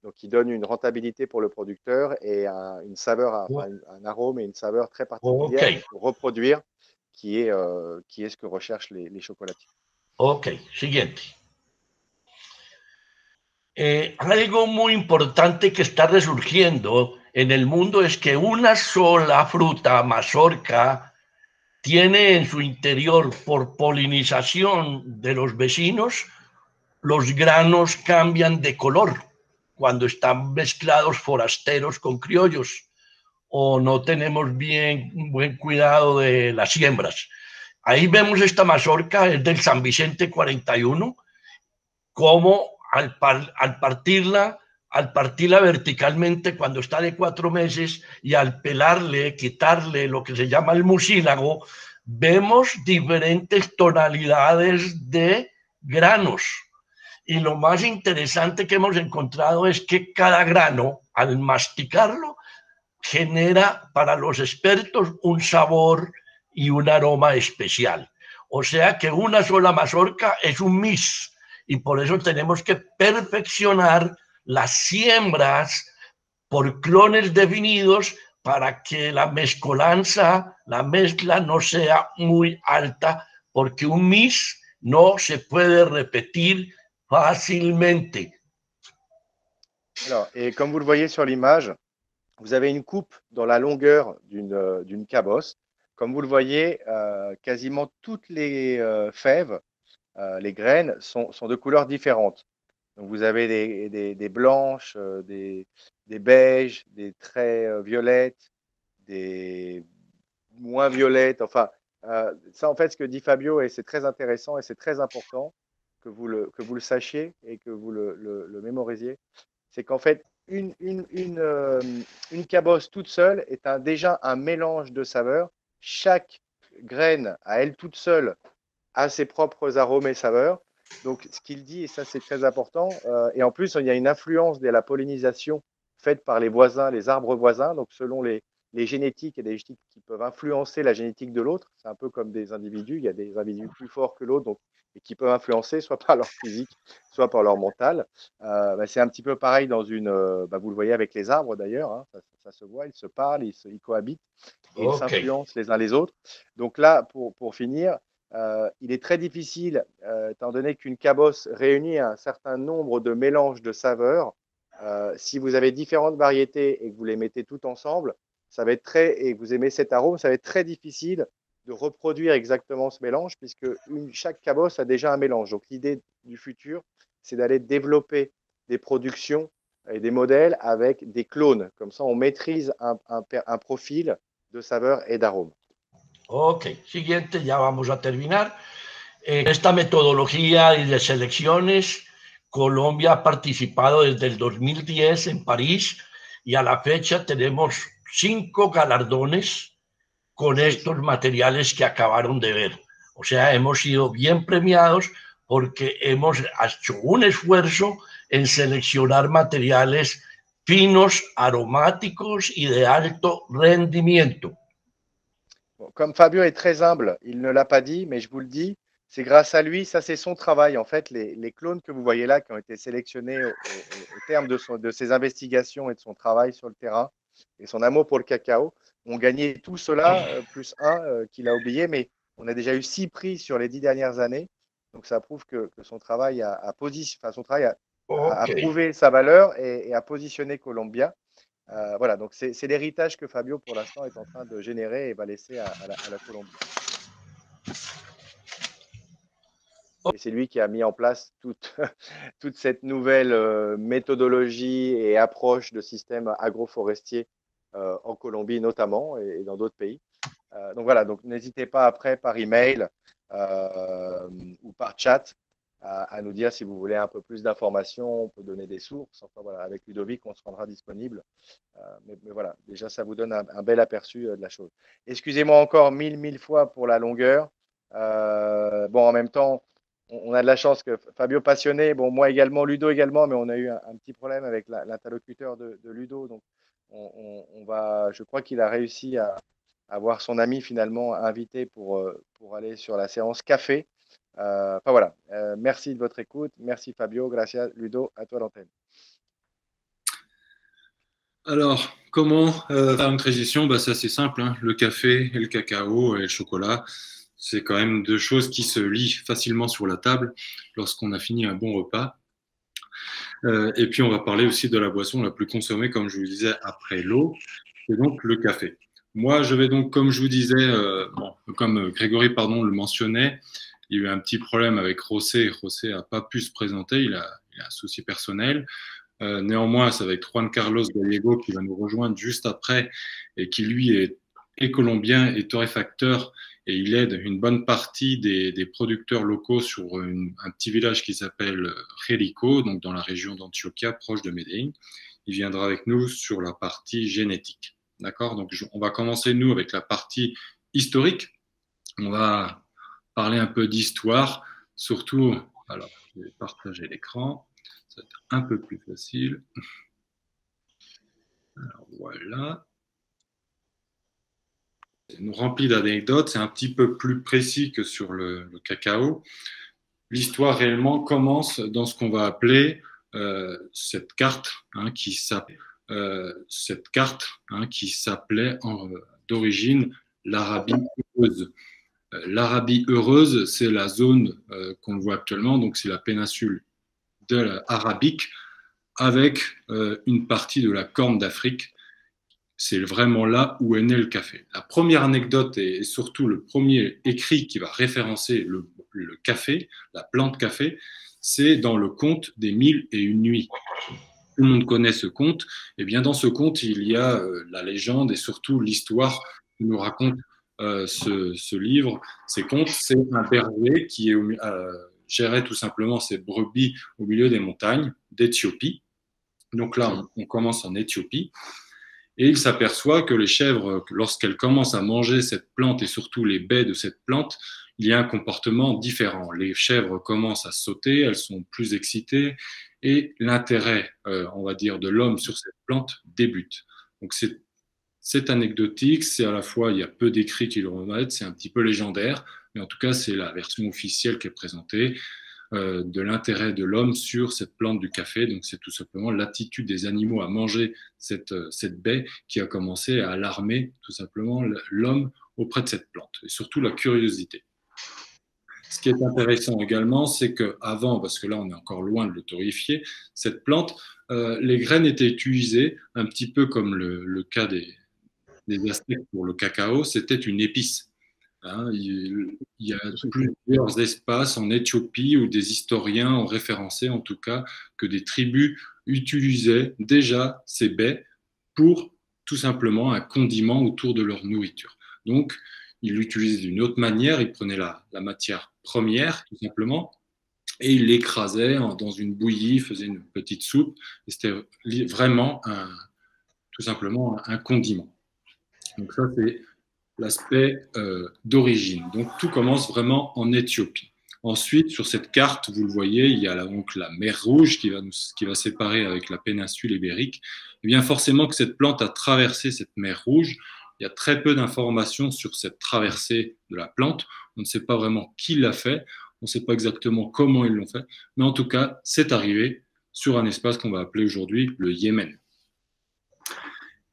donc qui donne une rentabilité pour le producteur et un, une saveur, un, arôme et une saveur très particulière pour reproduire, qui est, euh, qui est ce que recherchent les, les chocolatiers. Ok, siguiente. Eh, algo muy importante que está resurgiendo en el mundo es que una sola fruta, mazorca, tiene en su interior, por polinización de los vecinos, los granos cambian de color cuando están mezclados forasteros con criollos o no tenemos bien buen cuidado de las siembras. Ahí vemos esta mazorca, es del San Vicente 41, como al, partirla al partirla verticalmente cuando está de cuatro meses y al pelarle, quitarle lo que se llama el mucílago, vemos diferentes tonalidades de granos. Y lo más interesante que hemos encontrado es que cada grano, al masticarlo, genera para los expertos un sabor y un aroma especial. O sea que una sola mazorca es un mis y por eso tenemos que perfeccionar las siembras por clones definidos para que la mezcolanza, la mezcla no sea muy alta, porque un mis no se puede repetir facilement. Alors, et comme vous le voyez sur l'image, vous avez une coupe dans la longueur d'une cabosse. Comme vous le voyez, euh, quasiment toutes les euh, fèves, euh, les graines, sont, de couleurs différentes. Donc vous avez des, blanches, euh, des, beiges, des traits euh, violettes, des moins violettes. Enfin, ça en fait ce que dit Fabio, et c'est très intéressant et c'est très important que vous le, que vous le sachiez et que vous le, le, mémorisiez, c'est qu'en fait, une, une, une, une, cabosse toute seule est un, déjà un mélange de saveurs. Chaque graine, à elle toute seule, a ses propres arômes et saveurs. Donc, ce qu'il dit, et ça c'est très important, euh, et en plus, il y a une influence de la pollinisation faite par les voisins, les arbres voisins, donc selon les, les génétiques, a des génétiques qui peuvent influencer la génétique de l'autre. C'est un peu comme des individus, il y a des individus plus forts que l'autre, donc et qui peuvent influencer soit par leur physique, soit par leur mental. Euh, bah, c'est un petit peu pareil dans une, euh, bah, vous le voyez avec les arbres d'ailleurs, hein, ça, ça, se voit, ils se parlent, ils, se, ils cohabitent, et ils s'influencent les uns les autres. Donc là, pour, pour finir, euh, il est très difficile, euh, étant donné qu'une cabosse réunit un certain nombre de mélanges de saveurs. Euh, si vous avez différentes variétés et que vous les mettez toutes ensemble, ça va être très, et que vous aimez cet arôme, ça va être très difficile de reproduire exactement ce mélange puisque chaque cabosse a déjà un mélange. Donc l'idée du futur, c'est d'aller développer des productions et des modèles avec des clones. Comme ça, on maîtrise un profil de saveurs et d'arômes. Ok, siguiente, ya vamos a terminar. En esta metodología de selecciones, Colombia ha participado desde el 2010 en París y a la fecha tenemos cinco galardones con estos materiales que acabaron de ver. O sea, hemos sido bien premiados porque hemos hecho un esfuerzo en seleccionar materiales finos, aromáticos y de alto rendimiento. Comme Fabio est très humble, il ne l'a pas dit, mais je vous le dis, c'est grâce à lui, ça c'est son travail. En fait, les, clones que vous voyez là, qui ont été sélectionnés au, terme de, de, ses investigations et de son travail sur le terrain et son amour pour le cacao, ont gagné tout cela, euh, plus un euh, qu'il a oublié, mais on a déjà eu six prix sur les dix dernières années. Donc ça prouve que, son travail a, a, son travail a, prouvé sa valeur et, et a positionné Columbia. Euh, voilà, donc c'est l'héritage que Fabio, pour l'instant, est en train de générer et va laisser à, la, Colombie. Et c'est lui qui a mis en place toute, toute cette nouvelle euh, méthodologie et approche de système agroforestier euh, en Colombie notamment et, dans d'autres pays. donc voilà, donc n'hésitez pas après par email ou par chat à, nous dire si vous voulez un peu plus d'informations, on peut donner des sources. Enfin, voilà, avec Ludovic, on se rendra disponible. Euh, mais, voilà, déjà, ça vous donne un, bel aperçu euh, de la chose. Excusez-moi encore mille, mille fois pour la longueur. Euh, bon, en même temps, on, a de la chance que Fabio passionné, bon, moi également, Ludo également, mais on a eu un, petit problème avec l'interlocuteur de, Ludo. Donc, on, va, je crois qu'il a réussi à, avoir son ami finalement invité pour, pour aller sur la séance café. Euh, enfin voilà, euh, merci de votre écoute. Merci Fabio, gracias Ludo, à toi l'antenne. Alors, comment euh, faire une transition? Bah, C'est assez simple. Hein. Le café et le cacao et le chocolat, c'est quand même deux choses qui se lient facilement sur la table lorsqu'on a fini un bon repas. Et puis, on va parler aussi de la boisson la plus consommée, comme je vous disais, après l'eau, c'est donc le café. Moi, je vais donc, comme je vous disais, comme Grégory pardon, le mentionnait, il y a eu un petit problème avec Rossé. Rossé n'a pas pu se présenter, il a, il a un souci personnel. Euh, néanmoins, c'est avec Juan Carlos Gallego qui va nous rejoindre juste après et qui, lui, est, colombien et torréfacteur et il aide une bonne partie des, producteurs locaux sur un petit village qui s'appelle Jerico, donc dans la région d'Antioquia, proche de Medellín. Il viendra avec nous sur la partie génétique. D'accord? Donc, on va commencer, nous, avec la partie historique. On va parler un peu d'histoire, surtout. Alors, je vais partager l'écran. Ça va être un peu plus facile. Alors, voilà nous remplit d'anecdotes, c'est un petit peu plus précis que sur le, cacao. L'histoire réellement commence dans ce qu'on va appeler euh, cette carte hein, qui euh, cette carte hein, qui s'appelait d'origine l'Arabie. Euh, L'Arabie heureuse, c'est la zone qu'on voit actuellement, donc c'est la péninsule arabique avec une partie de la Corne d'Afrique c'est vraiment là où est né le café. La première anecdote et surtout le premier écrit qui va référencer le, café, la plante café, c'est dans le conte des mille et une nuits. Tout le monde connaît ce conte. Et eh bien dans ce conte, il y a euh, la légende et surtout l'histoire qui nous raconte euh, ce, livre, ces contes. C'est un berger qui est, euh, gérait tout simplement ses brebis au milieu des montagnes d'Éthiopie. Donc là, on commence en Éthiopie. Et il s'aperçoit que les chèvres, lorsqu'elles commencent à manger cette plante et surtout les baies de cette plante, il y a un comportement différent. Les chèvres commencent à sauter, elles sont plus excitées et l'intérêt, euh, on va dire, de l'homme sur cette plante débute. Donc c'est anecdotique, c'est à la fois, il y a peu d'écrits qui le remettent, c'est un petit peu légendaire, mais en tout cas, c'est la version officielle qui est présentée. Euh, de l'intérêt de l'homme sur cette plante du café. Donc c'est tout simplement l'attitude des animaux à manger cette, euh, baie qui a commencé à alarmer tout simplement l'homme auprès de cette plante, et surtout la curiosité. Ce qui est intéressant également, c'est qu'avant, parce que là on est encore loin de l'autorifier, cette plante, euh, les graines étaient utilisées un petit peu comme le, cas des, des Aztèques pour le cacao, c'était une épice. Hein, il, y a plusieurs espaces en Éthiopie où des historiens ont référencé en tout cas que des tribus utilisaient déjà ces baies pour tout simplement un condiment autour de leur nourriture. Donc, ils l'utilisaient d'une autre manière, ils prenaient la, la, matière première tout simplement et ils l'écrasaient dans une bouillie, faisaient une petite soupe. Et c'était vraiment un, tout simplement un condiment. Donc ça, c'est l'aspect euh, d'origine. Donc tout commence vraiment en Éthiopie. Ensuite, sur cette carte, vous le voyez, il y a donc la mer Rouge qui va, nous, qui va séparer avec la péninsule ibérique. Et eh bien forcément que cette plante a traversé cette mer Rouge. Il y a très peu d'informations sur cette traversée de la plante. On ne sait pas vraiment qui l'a fait. On ne sait pas exactement comment ils l'ont fait. Mais en tout cas, c'est arrivé sur un espace qu'on va appeler aujourd'hui le Yémen.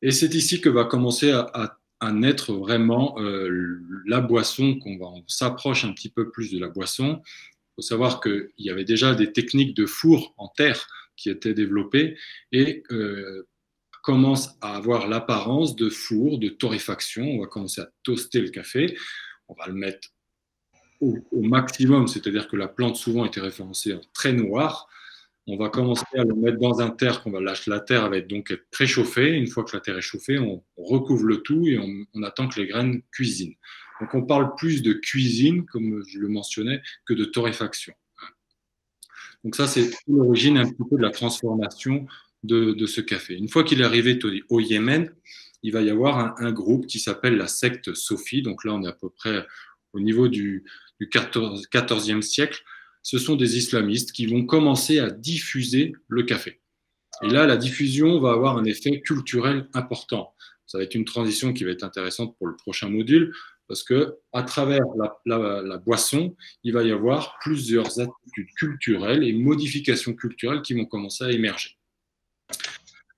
Et c'est ici que va commencer à, naître vraiment euh, la boisson, qu'on s'approche un petit peu plus de la boisson. Il faut savoir qu'il y avait déjà des techniques de four en terre qui étaient développées et euh, commence à avoir l'apparence de four, de torréfaction. On va commencer à toaster le café. On va le mettre au, au maximum, c'est-à-dire que la plante souvent était référencée en très noir on va commencer à le mettre dans un terre qu'on va lâcher. La terre va donc être préchauffée. Une fois que la terre est chauffée, on, recouvre le tout et on, attend que les graines cuisinent. Donc on parle plus de cuisine, comme je le mentionnais, que de torréfaction. Donc ça, c'est l'origine un petit peu de la transformation de, ce café. Une fois qu'il est arrivé au, Yémen, il va y avoir un, groupe qui s'appelle la secte Sophie. Donc là, on est à peu près au niveau du, du 14, 14e siècle ce sont des islamistes qui vont commencer à diffuser le café. Et là, la diffusion va avoir un effet culturel important. Ça va être une transition qui va être intéressante pour le prochain module, parce que à travers la, boisson, il va y avoir plusieurs attitudes culturelles et modifications culturelles qui vont commencer à émerger.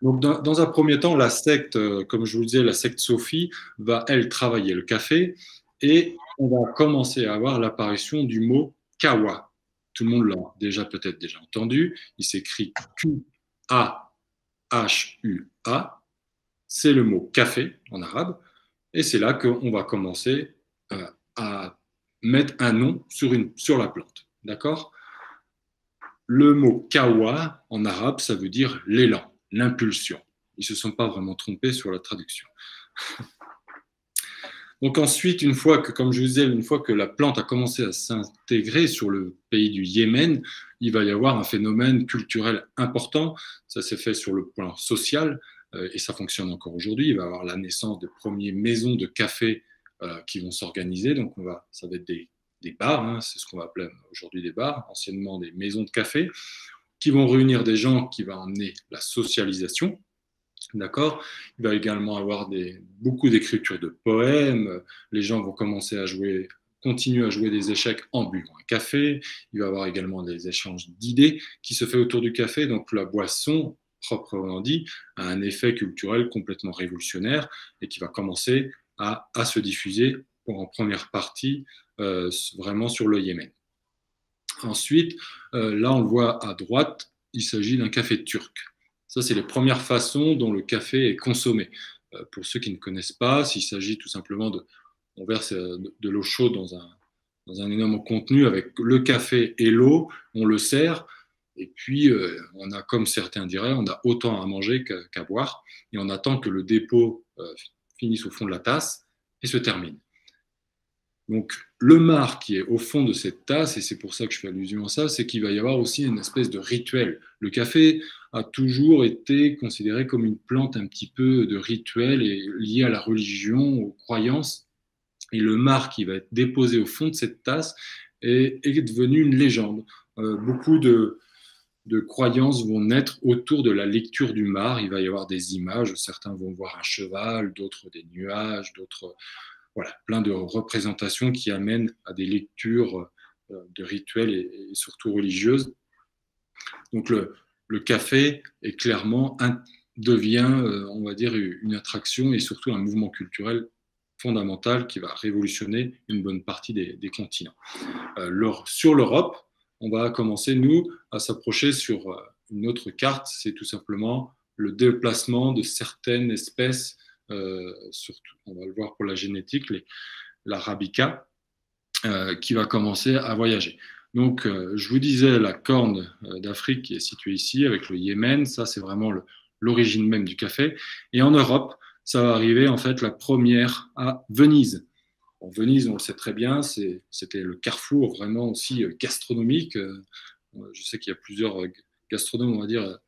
Donc, dans, un premier temps, la secte, euh, comme je vous le disais, la secte Sophie va, elle, travailler le café et on va commencer à avoir l'apparition du mot kawa. Monde l'a déjà peut-être déjà entendu. Il s'écrit Q-A-H-U-A. C'est le mot café en arabe. Et c'est là qu'on va commencer euh, à mettre un nom sur, sur la plante. D'accord? Le mot kawa en arabe, ça veut dire l'élan, l'impulsion. Ils ne se sont pas vraiment trompés sur la traduction. Donc ensuite, une fois que, comme je vous disais, une fois que la plante a commencé à s'intégrer sur le pays du Yémen, il va y avoir un phénomène culturel important. Ça s'est fait sur le plan social euh, et ça fonctionne encore aujourd'hui. Il va y avoir la naissance de premières maisons de café euh, qui vont s'organiser. Donc on va, ça va être des, des bars, hein, c'est ce qu'on va appeler aujourd'hui des bars, anciennement des maisons de café, qui vont réunir des gens qui vont emmener la socialisation. D'accord Il va également avoir beaucoup d'écriture de poèmes. Les gens vont commencer à jouer, continuer à jouer des échecs en buvant un café. Il va avoir également des échanges d'idées qui se fait autour du café. Donc la boisson, proprement dit, a un effet culturel complètement révolutionnaire et qui va commencer à, se diffuser en première partie euh, vraiment sur le Yémen. Ensuite, euh, là on le voit à droite, il s'agit d'un café turc. Ça, c'est les premières façons dont le café est consommé. Euh, pour ceux qui ne connaissent pas, s'il s'agit tout simplement de, on verse de l'eau chaude dans un, dans un énorme contenu avec le café et l'eau, on le sert, et puis on a, comme certains diraient, on a autant à manger qu'à boire, et on attend que le dépôt finissent au fond de la tasse et se termine. Donc le mar qui est au fond de cette tasse, et c'est pour ça que je fais allusion à ça, c'est qu'il va y avoir aussi une espèce de rituel. Le café a toujours été considéré comme une plante un petit peu de rituel et lié à la religion, aux croyances. Et le mar qui va être déposé au fond de cette tasse est, est devenu une légende. Euh, beaucoup de, de croyances vont naître autour de la lecture du mar. Il va y avoir des images, certains vont voir un cheval, d'autres des nuages, d'autres, voilà, plein de représentations qui amènent à des lectures euh, de rituels et, surtout religieuses. Donc le, café est clairement devient, euh, on va dire, une attraction et surtout un mouvement culturel fondamental qui va révolutionner une bonne partie des, continents. Euh, sur l'Europe, on va commencer, nous, à s'approcher sur une autre carte, c'est tout simplement le déplacement de certaines espèces, surtout, on va le voir pour la génétique, l'arabica, euh, qui va commencer à voyager. Donc, je vous disais, la corne d'Afrique qui est située ici, avec le Yémen, ça c'est vraiment l'origine même du café. Et en Europe, ça va arriver en fait la première à Venise. Venise, on le sait très bien, c'était le carrefour vraiment aussi euh, gastronomique. Euh, je sais qu'il y a plusieurs euh, gastronomes, on va dire,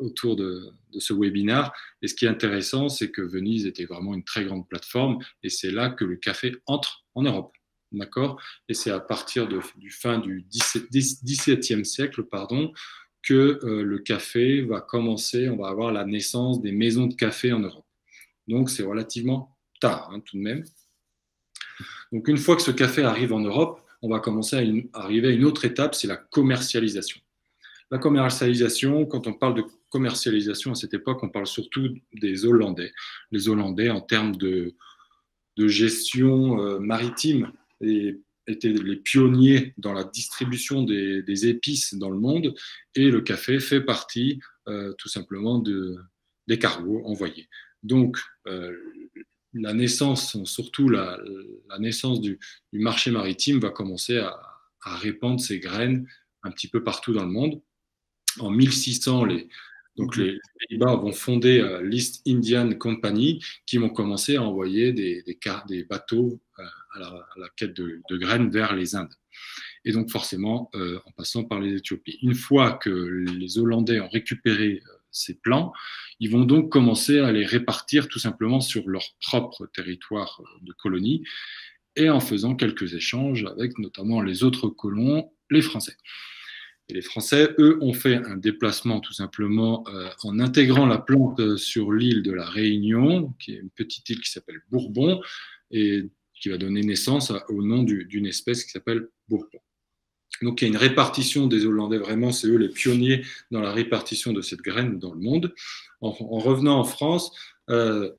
autour de, ce webinaire. Et ce qui est intéressant, c'est que Venise était vraiment une très grande plateforme et c'est là que le café entre en Europe. D'accord? Et c'est à partir du fin du XVIIe siècle pardon, que le café va commencer, on va avoir la naissance des maisons de café en Europe. Donc c'est relativement tard hein, tout de même. Donc une fois que ce café arrive en Europe, on va commencer à, arriver à une autre étape, c'est la commercialisation. La commercialisation, quand on parle de commercialisation à cette époque, on parle surtout des Hollandais. Les Hollandais, en termes de, gestion euh, maritime, étaient les pionniers dans la distribution des, épices dans le monde, et le café fait partie euh, tout simplement de, des cargos envoyés. Donc, euh, la naissance, surtout la, naissance du, marché maritime va commencer à, répandre ses graines un petit peu partout dans le monde. En 1600, les, donc les Pays-Bas vont fonder euh, l'East Indian Company qui vont commencer à envoyer des, des, bateaux euh, à, la, quête de, graines vers les Indes. Et donc forcément euh, en passant par les Éthiopies. Une fois que les Hollandais ont récupéré ces plans, ils vont donc commencer à les répartir tout simplement sur leur propre territoire de colonie et en faisant quelques échanges avec notamment les autres colons, les Français. Les Français, eux, ont fait un déplacement tout simplement euh, en intégrant la plante sur l'île de la Réunion, qui est une petite île qui s'appelle Bourbon, et qui va donner naissance au nom d'une espèce qui s'appelle Bourbon. Donc il y a une répartition des Hollandais, vraiment, c'est eux les pionniers dans la répartition de cette graine dans le monde. En, revenant en France, euh,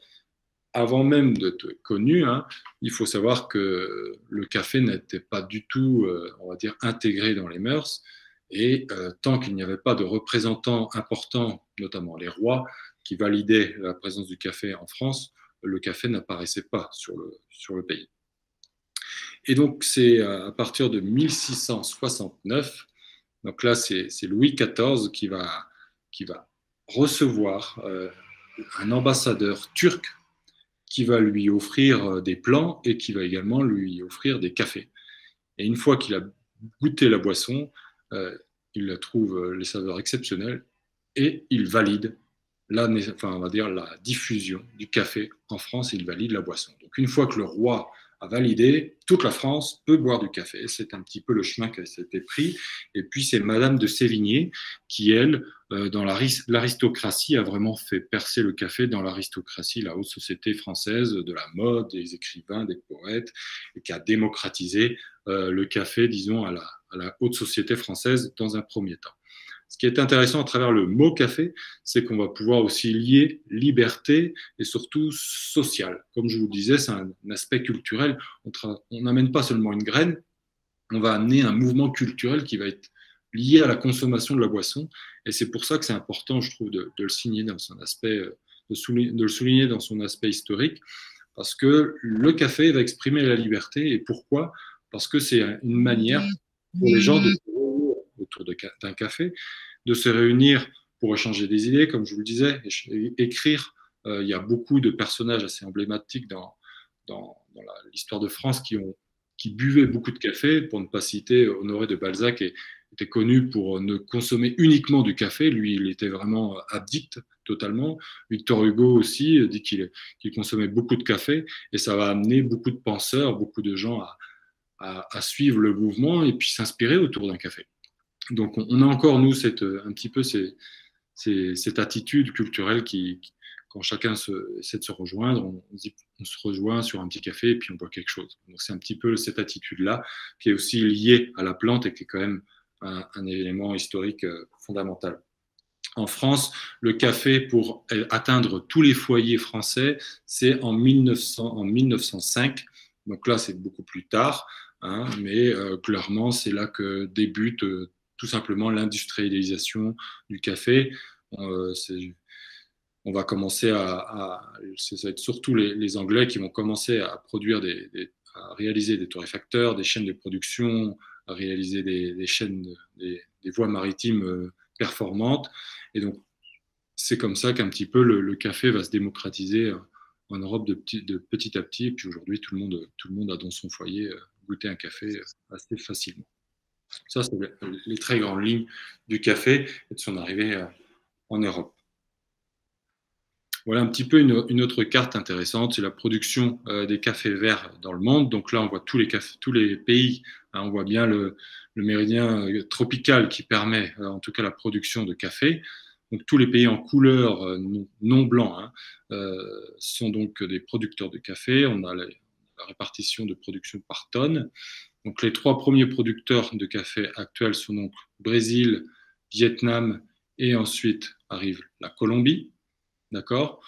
avant même d'être connu, hein, il faut savoir que le café n'était pas du tout, euh, on va dire, intégré dans les mœurs. Et euh, tant qu'il n'y avait pas de représentants importants, notamment les rois, qui validaient la présence du café en France, le café n'apparaissait pas sur le, sur le pays. Et donc, c'est à partir de 1669, donc là, c'est Louis XIV qui va, qui va recevoir euh, un ambassadeur turc qui va lui offrir euh, des plans et qui va également lui offrir des cafés. Et une fois qu'il a goûté la boisson, euh, il trouve les saveurs exceptionnelles et il valide la, enfin, on va dire la diffusion du café en France, il valide la boisson. Donc une fois que le roi a validé, toute la France peut boire du café. C'est un petit peu le chemin qui s'était pris. Et puis c'est Madame de Sévigné qui, elle, euh, dans l'aristocratie, a vraiment fait percer le café dans l'aristocratie, la haute société française, de la mode, des écrivains, des poètes, et qui a démocratisé euh, le café, disons, à la haute société française dans un premier temps. Ce qui est intéressant à travers le mot café, c'est qu'on va pouvoir aussi lier liberté et surtout social. Comme je vous disais, c'est un, aspect culturel. On n'amène pas seulement une graine, on va amener un mouvement culturel qui va être lié à la consommation de la boisson. Et c'est pour ça que c'est important, je trouve, de, le signer dans son aspect, de, de le souligner dans son aspect historique, parce que le café va exprimer la liberté. Et pourquoi? Parce que c'est une manière pour les gens de autour d'un café, de se réunir pour échanger des idées, comme je vous le disais, écrire. Euh, il y a beaucoup de personnages assez emblématiques dans, dans, l'histoire de France qui, ont, qui buvaient beaucoup de café, pour ne pas citer Honoré de Balzac, et, était connu pour ne consommer uniquement du café. Lui, il était vraiment addict totalement. Victor Hugo aussi dit qu'il consommait beaucoup de café et ça va amener beaucoup de penseurs, beaucoup de gens à, à suivre le mouvement et puis s'inspirer autour d'un café. Donc on a encore, nous, cette, un petit peu cette attitude culturelle qui, quand chacun se, essaie de se rejoindre, on, se rejoint sur un petit café et puis on boit quelque chose. Donc c'est un petit peu cette attitude-là qui est aussi liée à la plante et qui est quand même un, élément historique euh, fondamental. En France, le café, pour atteindre tous les foyers français, c'est en, 1900, en 1905. Donc là, c'est beaucoup plus tard, hein, mais euh, clairement, c'est là que débute euh, tout simplement l'industrialisation du café. Euh, on va commencer à, ça va être surtout les, Anglais qui vont commencer à produire à réaliser des torréfacteurs, des chaînes de production, à réaliser des, chaînes, des, voies maritimes performantes. Et donc, c'est comme ça qu'un petit peu le, café va se démocratiser en Europe de petit, de petit à petit. Et puis aujourd'hui, tout tout le monde a dans son foyer goûté un café assez facilement. Ça, c'est les très grandes lignes du café et de son arrivée euh, en Europe. Voilà un petit peu une, autre carte intéressante, c'est la production euh, des cafés verts dans le monde. Donc là, on voit tous les, pays, hein, on voit bien le, méridien euh, tropical qui permet en tout cas la production de café. Donc tous les pays en couleur non, blanc hein, sont donc des producteurs de café. On a la répartition de production par tonne. Donc les trois premiers producteurs de café actuels sont donc Brésil, Vietnam et ensuite arrive la Colombie. D'accord?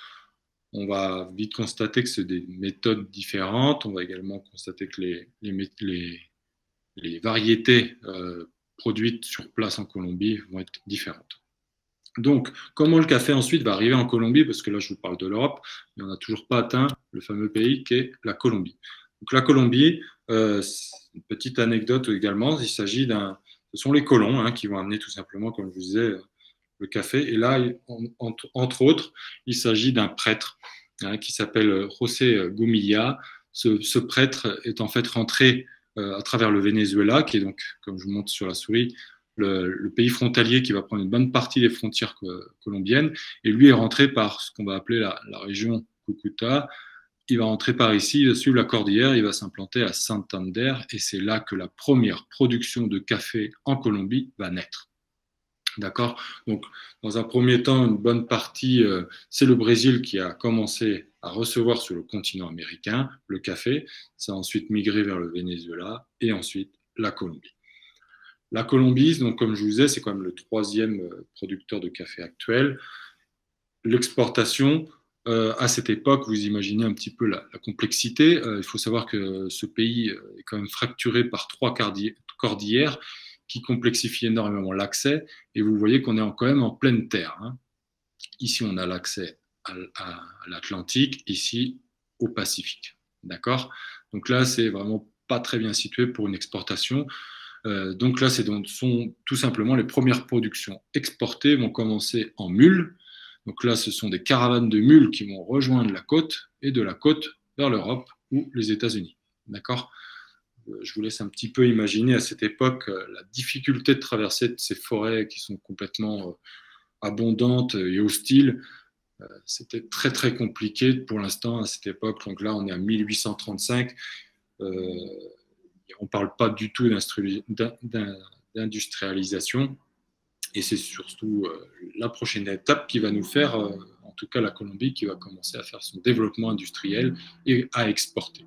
On va vite constater que c'est des méthodes différentes. On va également constater que les, les, variétés euh, produites sur place en Colombie vont être différentes. Donc, comment le café ensuite va arriver en Colombie Parce que là, je vous parle de l'Europe, mais on n'a toujours pas atteint le fameux pays qui est la Colombie. Donc, la Colombie, euh, une petite anecdote également, il s'agit d'un, ce sont les colons hein, qui vont amener tout simplement, comme je vous disais, le café. Et là, entre, autres, il s'agit d'un prêtre hein, qui s'appelle José Gumilla. Ce, prêtre est en fait rentré euh, à travers le Venezuela, qui est donc, comme je vous montre sur la souris, le, pays frontalier qui va prendre une bonne partie des frontières colombiennes. Et lui est rentré par ce qu'on va appeler la, région Cucuta, il va rentrer par ici, il va suivre la cordillère, il va s'implanter à Santander et c'est là que la première production de café en Colombie va naître. D'accord? Donc, dans un premier temps, une bonne partie, euh, c'est le Brésil qui a commencé à recevoir sur le continent américain le café. Ça a ensuite migré vers le Venezuela et ensuite la Colombie. La Colombie, donc, comme je vous disais, c'est quand même le troisième producteur de café actuel. L'exportation, à cette époque, vous imaginez un petit peu la, complexité. il faut savoir que ce pays est quand même fracturé par trois cordillères qui complexifient énormément l'accès. Et vous voyez qu'on est quand même en pleine terre. Hein. Ici, on a l'accès à, l'Atlantique, ici au Pacifique. D'accord? Donc là, c'est vraiment pas très bien situé pour une exportation. Euh, donc là, c'est sont tout simplement les premières productions exportées vont commencer en mules. Donc là, ce sont des caravanes de mules qui vont rejoindre la côte et de la côte vers l'Europe ou les États-Unis. D'accord? Euh, Je vous laisse un petit peu imaginer à cette époque euh, la difficulté de traverser ces forêts qui sont complètement abondantes et hostiles. C'était très très compliqué pour l'instant à cette époque. Donc là, on est à 1835 on ne parle pas du tout d'industrialisation. Et c'est surtout euh, la prochaine étape qui va nous faire, euh, en tout cas la Colombie, qui va commencer à faire son développement industriel et à exporter.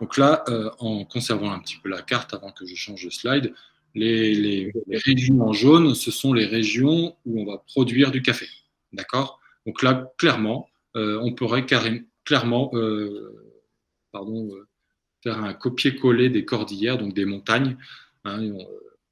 Donc là, euh, en conservant un petit peu la carte avant que je change de slide, les, régions en jaune, ce sont les régions où on va produire du café. D'accord? Donc là, clairement, on pourrait clairement pardon, faire un copier-coller des cordillères, donc des montagnes. Hein, euh,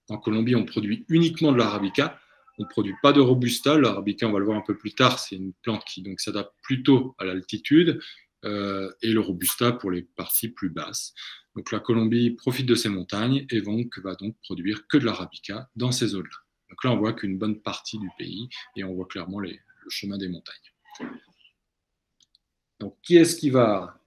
en Colombie, on produit uniquement de l'arabica. On ne produit pas de robusta. L'arabica, on va le voir un peu plus tard, c'est une plante qui donc s'adapte plutôt à l'altitude. Euh, et le robusta pour les parties plus basses. Donc la Colombie profite de ces montagnes et donc, va donc produire que de l'arabica dans ces zones-là. Donc là, on voit qu'une bonne partie du pays et on voit clairement le chemin des montagnes. Donc qui est-ce qui va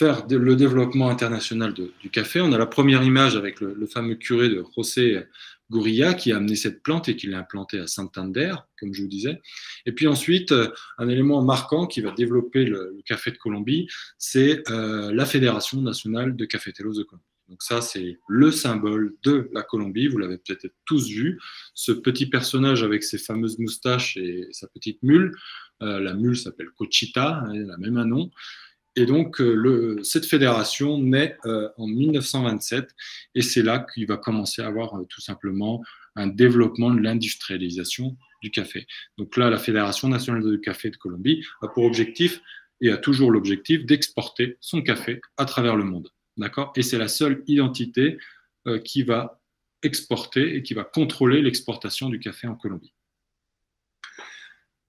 le développement international du café. On a la première image avec le, fameux curé de José Gourilla qui a amené cette plante et qui l'a implantée à Santander, comme je vous disais. Et puis ensuite, euh, un élément marquant qui va développer le, café de Colombie, c'est euh, la Fédération nationale de caféteros de Colombie. Donc ça, c'est le symbole de la Colombie. Vous l'avez peut-être tous vu. Ce petit personnage avec ses fameuses moustaches et sa petite mule. Euh, la mule s'appelle Cochita, elle a même un nom. Et donc, euh, cette fédération naît euh, en 1927 et c'est là qu'il va commencer à avoir euh, tout simplement un développement de l'industrialisation du café. Donc là, la Fédération nationale du café de Colombie a pour objectif et a toujours l'objectif d'exporter son café à travers le monde. D'accord? Et c'est la seule identité qui va exporter et qui va contrôler l'exportation du café en Colombie.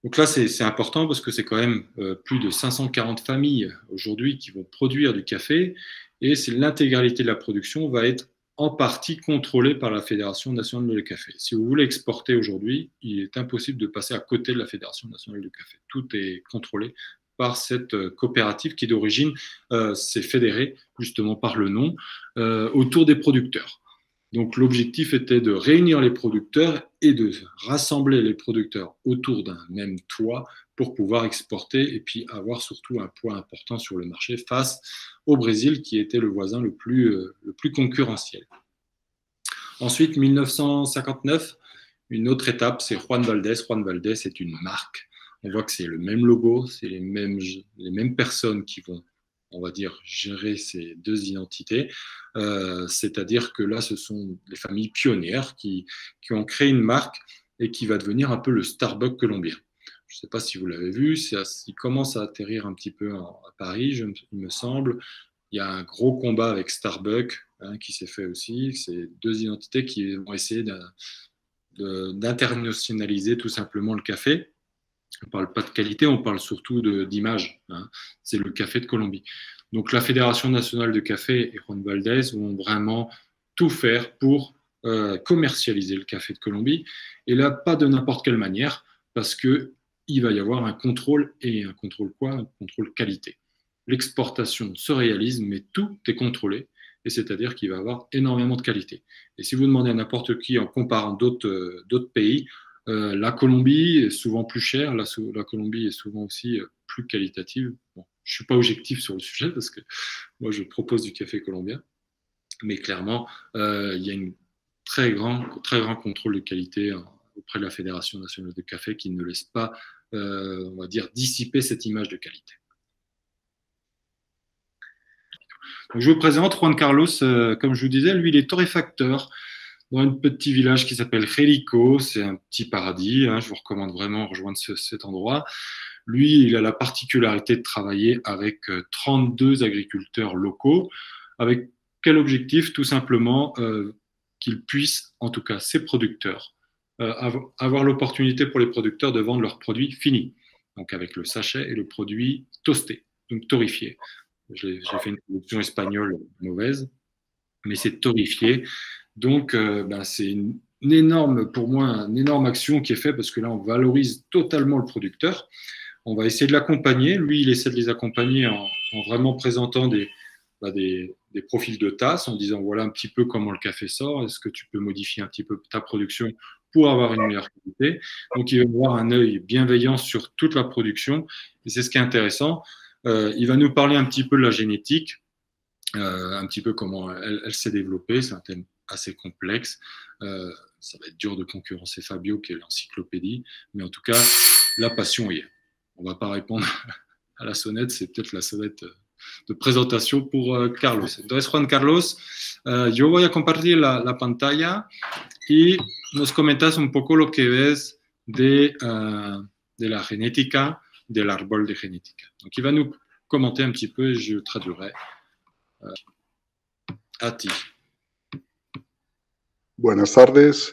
Donc là, c'est important parce que c'est quand même euh, plus de 540 familles aujourd'hui qui vont produire du café et l'intégralité de la production va être en partie contrôlée par la Fédération nationale du café. Si vous voulez exporter aujourd'hui, il est impossible de passer à côté de la Fédération nationale du café. Tout est contrôlé par cette euh, coopérative qui d'origine euh, s'est fédérée justement par le nom autour des producteurs. Donc l'objectif était de réunir les producteurs et de rassembler les producteurs autour d'un même toit pour pouvoir exporter et puis avoir surtout un poids important sur le marché face au Brésil qui était le voisin le plus, euh, le plus concurrentiel. Ensuite, 1959, une autre étape, c'est Juan Valdez. Juan Valdez est une marque. On voit que c'est le même logo, c'est les mêmes, les mêmes personnes qui vont on va dire, gérer ces deux identités. Euh, c'est-à-dire que là, ce sont les familles pionnières qui, qui, ont créé une marque et qui va devenir un peu le Starbucks colombien. Je ne sais pas si vous l'avez vu, il commence à atterrir un petit peu à Paris, il me semble. Il y a un gros combat avec Starbucks hein, qui s'est fait aussi. C'est deux identités qui vont essayer d'internationaliser tout simplement le café. On ne parle pas de qualité, on parle surtout d'image. Hein. C'est le café de Colombie. Donc la Fédération nationale de café et Juan Valdez vont vraiment tout faire pour euh, commercialiser le café de Colombie. Et là, pas de n'importe quelle manière, parce que il va y avoir un contrôle et un contrôle quoi? Un contrôle qualité. L'exportation se réalise, mais tout est contrôlé, et c'est-à-dire qu'il va y avoir énormément de qualité. Et si vous demandez à n'importe qui en comparant d'autres euh, pays, euh, la Colombie est souvent plus chère, la, Colombie est souvent aussi euh, plus qualitative. je ne suis pas objectif sur le sujet parce que moi je propose du café colombien, mais clairement, euh, il y a un très grand, très grand contrôle de qualité auprès de la Fédération nationale de café qui ne laisse pas, on va dire, dissiper cette image de qualité. je vous présente Juan Carlos, comme je vous disais, lui il est torréfacteur dans un petit village qui s'appelle Jerico. C'est un petit paradis. Hein, je vous recommande vraiment de rejoindre cet endroit. Lui, il a la particularité de travailler avec 32 agriculteurs locaux. Avec quel objectif? Tout simplement euh, qu'ils puissent, en tout cas ses producteurs, euh, avoir l'opportunité pour les producteurs de vendre leurs produits finis. Donc avec le sachet et le produit toasté, donc torréfié. J'ai fait une traduction espagnole mauvaise, mais c'est torréfié. Donc euh, ben, c'est une, énorme, pour moi, une énorme action qui est faite parce que là, on valorise totalement le producteur. On va essayer de l'accompagner. Lui, il essaie de les accompagner en, vraiment présentant bah, des, des, profils de tasses, en disant voilà un petit peu comment le café sort. Est-ce que tu peux modifier un petit peu ta production pour avoir une meilleure qualité? Donc, il va avoir un œil bienveillant sur toute la production. Et c'est ce qui est intéressant. Euh, il va nous parler un petit peu de la génétique, euh, un petit peu comment elle, s'est développée. C'est un thème assez complexe. Euh, ça va être dur de concurrencer Fabio, qui est l'encyclopédie. Mais en tout cas, la passion y est on va pas répondre à la sonnette, c'est peut-être la sonnette de présentation pour uh, Carlos. Entonces, Juan Carlos, uh, yo voy a compartir la, la, pantalla y nos comentas un poco lo que ves de, uh, de la genética, del árbol de genética. Donc, il va nous commenter un petit peu et je traduirai à ti. Buenas tardes.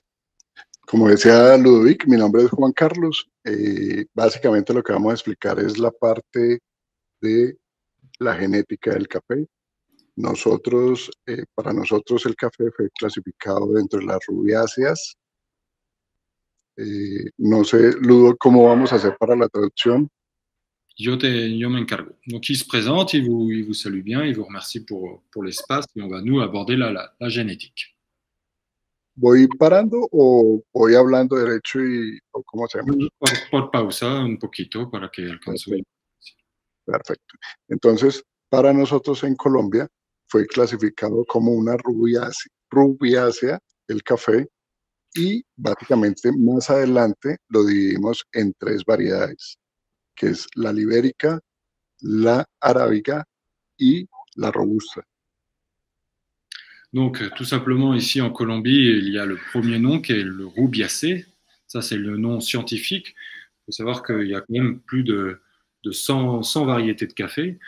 Como decía Ludovic, mi nombre es Juan Carlos. Eh, básicamente lo que vamos a explicar es la parte de la genética del café. Nosotros, eh, para nosotros el café fue clasificado dentro de las rubiáceas. Eh, no sé, Ludo, cómo vamos a hacer para la traducción. Yo, te, yo me encargo. Donc, il se présente, il vous, il vous salue bien, il vous remercie pour, pour l'espace et on va nous aborder la, la, la génétique. ¿Voy parando o voy hablando derecho y o cómo hacemos? Por, pausa un poquito para que alcance. Perfecto. Perfecto. Entonces, para nosotros en Colombia fue clasificado como una rubiácea, rubiácea el café y básicamente más adelante lo dividimos en tres variedades, que es la libérica, la arábiga y la robusta. Donc, tout simplement, ici en Colombie, il y a le premier nom qui est le roubiacé. Ça, c'est le nom scientifique. Il faut savoir qu'il y a quand même plus de, 100, variétés de café.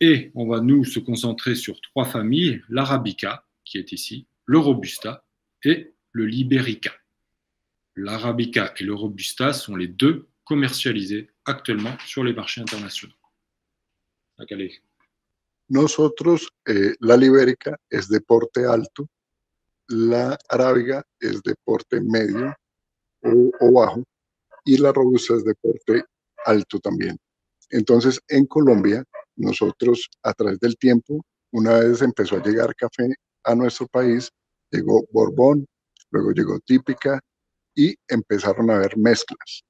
Et on va nous se concentrer sur trois familles, l'arabica, qui est ici, le robusta et le liberica. L'arabica et le robusta sont les deux commercialisés actuellement sur les marchés internationaux. Nosotros, eh, la libérica es de porte alto, la arábiga es de porte medio o, bajo y la robusta es de porte alto también. Entonces, en Colombia, nosotros a través del tiempo, una vez empezó a llegar café a nuestro país, llegó Borbón, luego llegó Típica y empezaron a haber mezclas.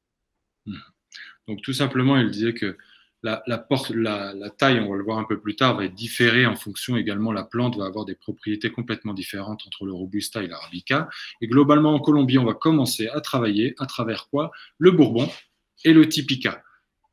Donc tout simplement, il disait que la, taille, on va le voir un peu plus tard, va être différée en fonction également, la plante va avoir des propriétés complètement différentes entre le Robusta et l'Arabica. Et globalement, en Colombie, on va commencer à travailler à travers quoi? Le Bourbon et le Typica.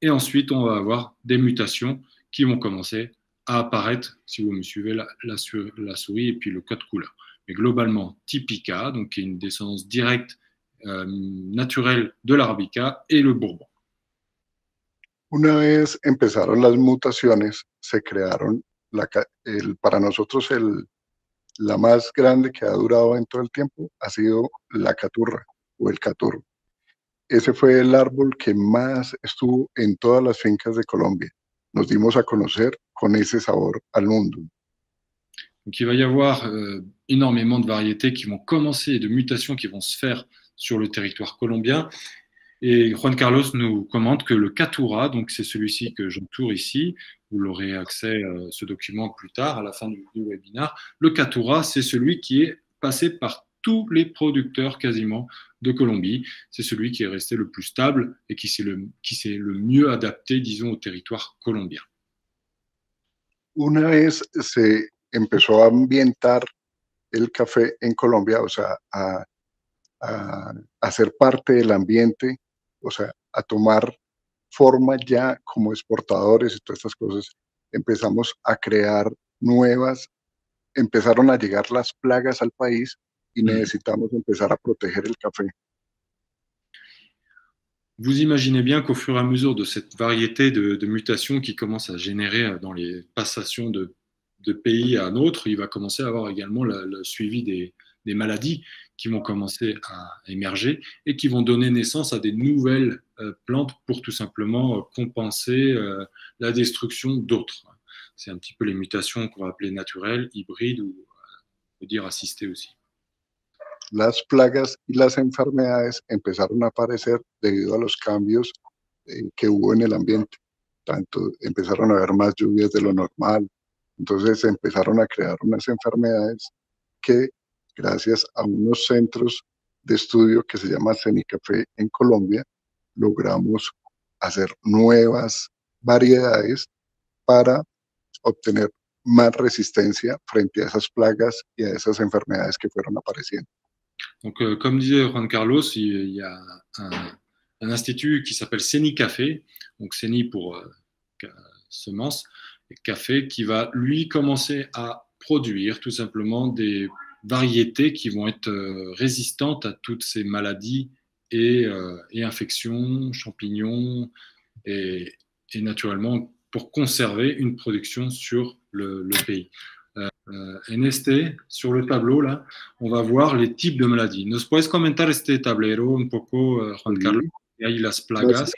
Et ensuite, on va avoir des mutations qui vont commencer à apparaître, si vous me suivez, la, la, souris et puis le code couleur. Mais globalement, Typica, donc qui est une descendance directe, euh, naturelle de l'Arabica, et le Bourbon. Una vez empezaron las mutaciones, se crearon, para nosotros la más grande que ha durado en todo el tiempo ha sido la caturra o el caturro. Ese fue el árbol que más estuvo en todas las fincas de Colombia. Nos dimos a conocer con ese sabor al mundo. Donc va y avoir euh, énormément de variétés qui vont commencer et de mutations qui vont se faire sur le territoire colombien. Et Juan Carlos nous commente que le Catura, donc c'est celui-ci que j'entoure ici, vous l'aurez accès à euh, ce document plus tard, à la fin du, webinaire. Le Catura, c'est celui qui est passé par tous les producteurs quasiment de Colombie. C'est celui qui est resté le plus stable et qui s'est le, le mieux adapté, disons, au territoire colombien. Una vez se empezó a ambientar el café en Colombia, o sea, a, a, a ser parte del ambiente o sea, a tomar forma ya como exportadores y todas estas cosas, empezamos a crear nuevas, empezaron a llegar las plagas al país y necesitamos empezar a proteger el café. Vous imaginez bien qu'au fur et à mesure de cette variété de, de, mutations qui commence à générer dans les passations de, de pays à un autre, il va commencer à avoir également le, le suivi des, des, maladies qui vont commencer à émerger et qui vont donner naissance à des nouvelles euh, plantes pour tout simplement euh, compenser euh, la destruction d'autres. C'est un petit peu les mutations qu'on va appeler naturelles, hybrides ou dire assistées aussi. las plagas y las enfermedades empezaron a aparecer debido a los cambios eh, que hubo en el ambiente. Tanto empezaron a haber más lluvias de lo normal, entonces empezaron a crear unas enfermedades que gracias a unos centros de estudio que se llama Cenicafé en Colombia, logramos hacer nuevas variedades para obtener más resistencia frente a esas plagas y a esas enfermedades que fueron apareciendo. Donc, euh, comme disait Juan Carlos, il, y a un, un institut qui s'appelle CENI Café, donc CENI pour euh, semences, et café, qui va lui commencer à produire tout simplement des variétés qui vont être euh, résistantes à toutes ces maladies et, euh, et infections, champignons, et, et, naturellement pour conserver une production sur le, le pays. Uh, en este, sur le tableau, là, on va voir les types de maladies. ¿Nos puedes comentar este tablero un poco, Juan. Carlos? Y ahí las plagas.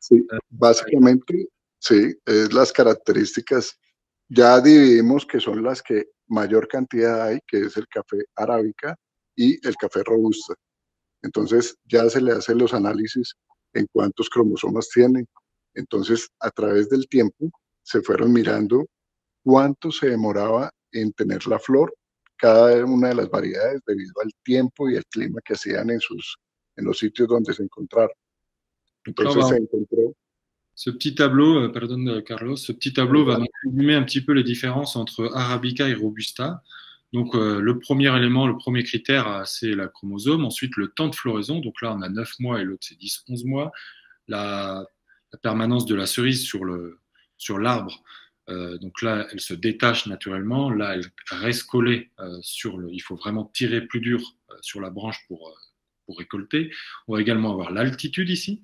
Sí, básicamente, sí, es las características. Ya dividimos que son las que mayor cantidad hay, que es el café arábica y el café robusta. Entonces ya se le hacen los análisis en cuántos cromosomas tienen. Entonces, a través del tiempo, se fueron mirando cuánto se demoraba en tener la flor cada una de las variedades debido al tiempo y el clima que hacían en, sus, en los sitios donde se encontraron. Entonces se encontró Ce petit tableau, euh, pardon euh, Carlos, ce petit tableau va résumer un petit peu les différences entre Arabica et Robusta. Donc euh, le premier élément, le premier critère, c'est la chromosome. Ensuite, le temps de floraison. Donc là, on a 9 mois et l'autre, c'est 10, 11 mois. La, permanence de la cerise sur l'arbre. donc là, elle se détache naturellement. Là, elle reste collée sur le. Il faut vraiment tirer plus dur sur la branche pour récolter. On va également avoir l'altitude ici.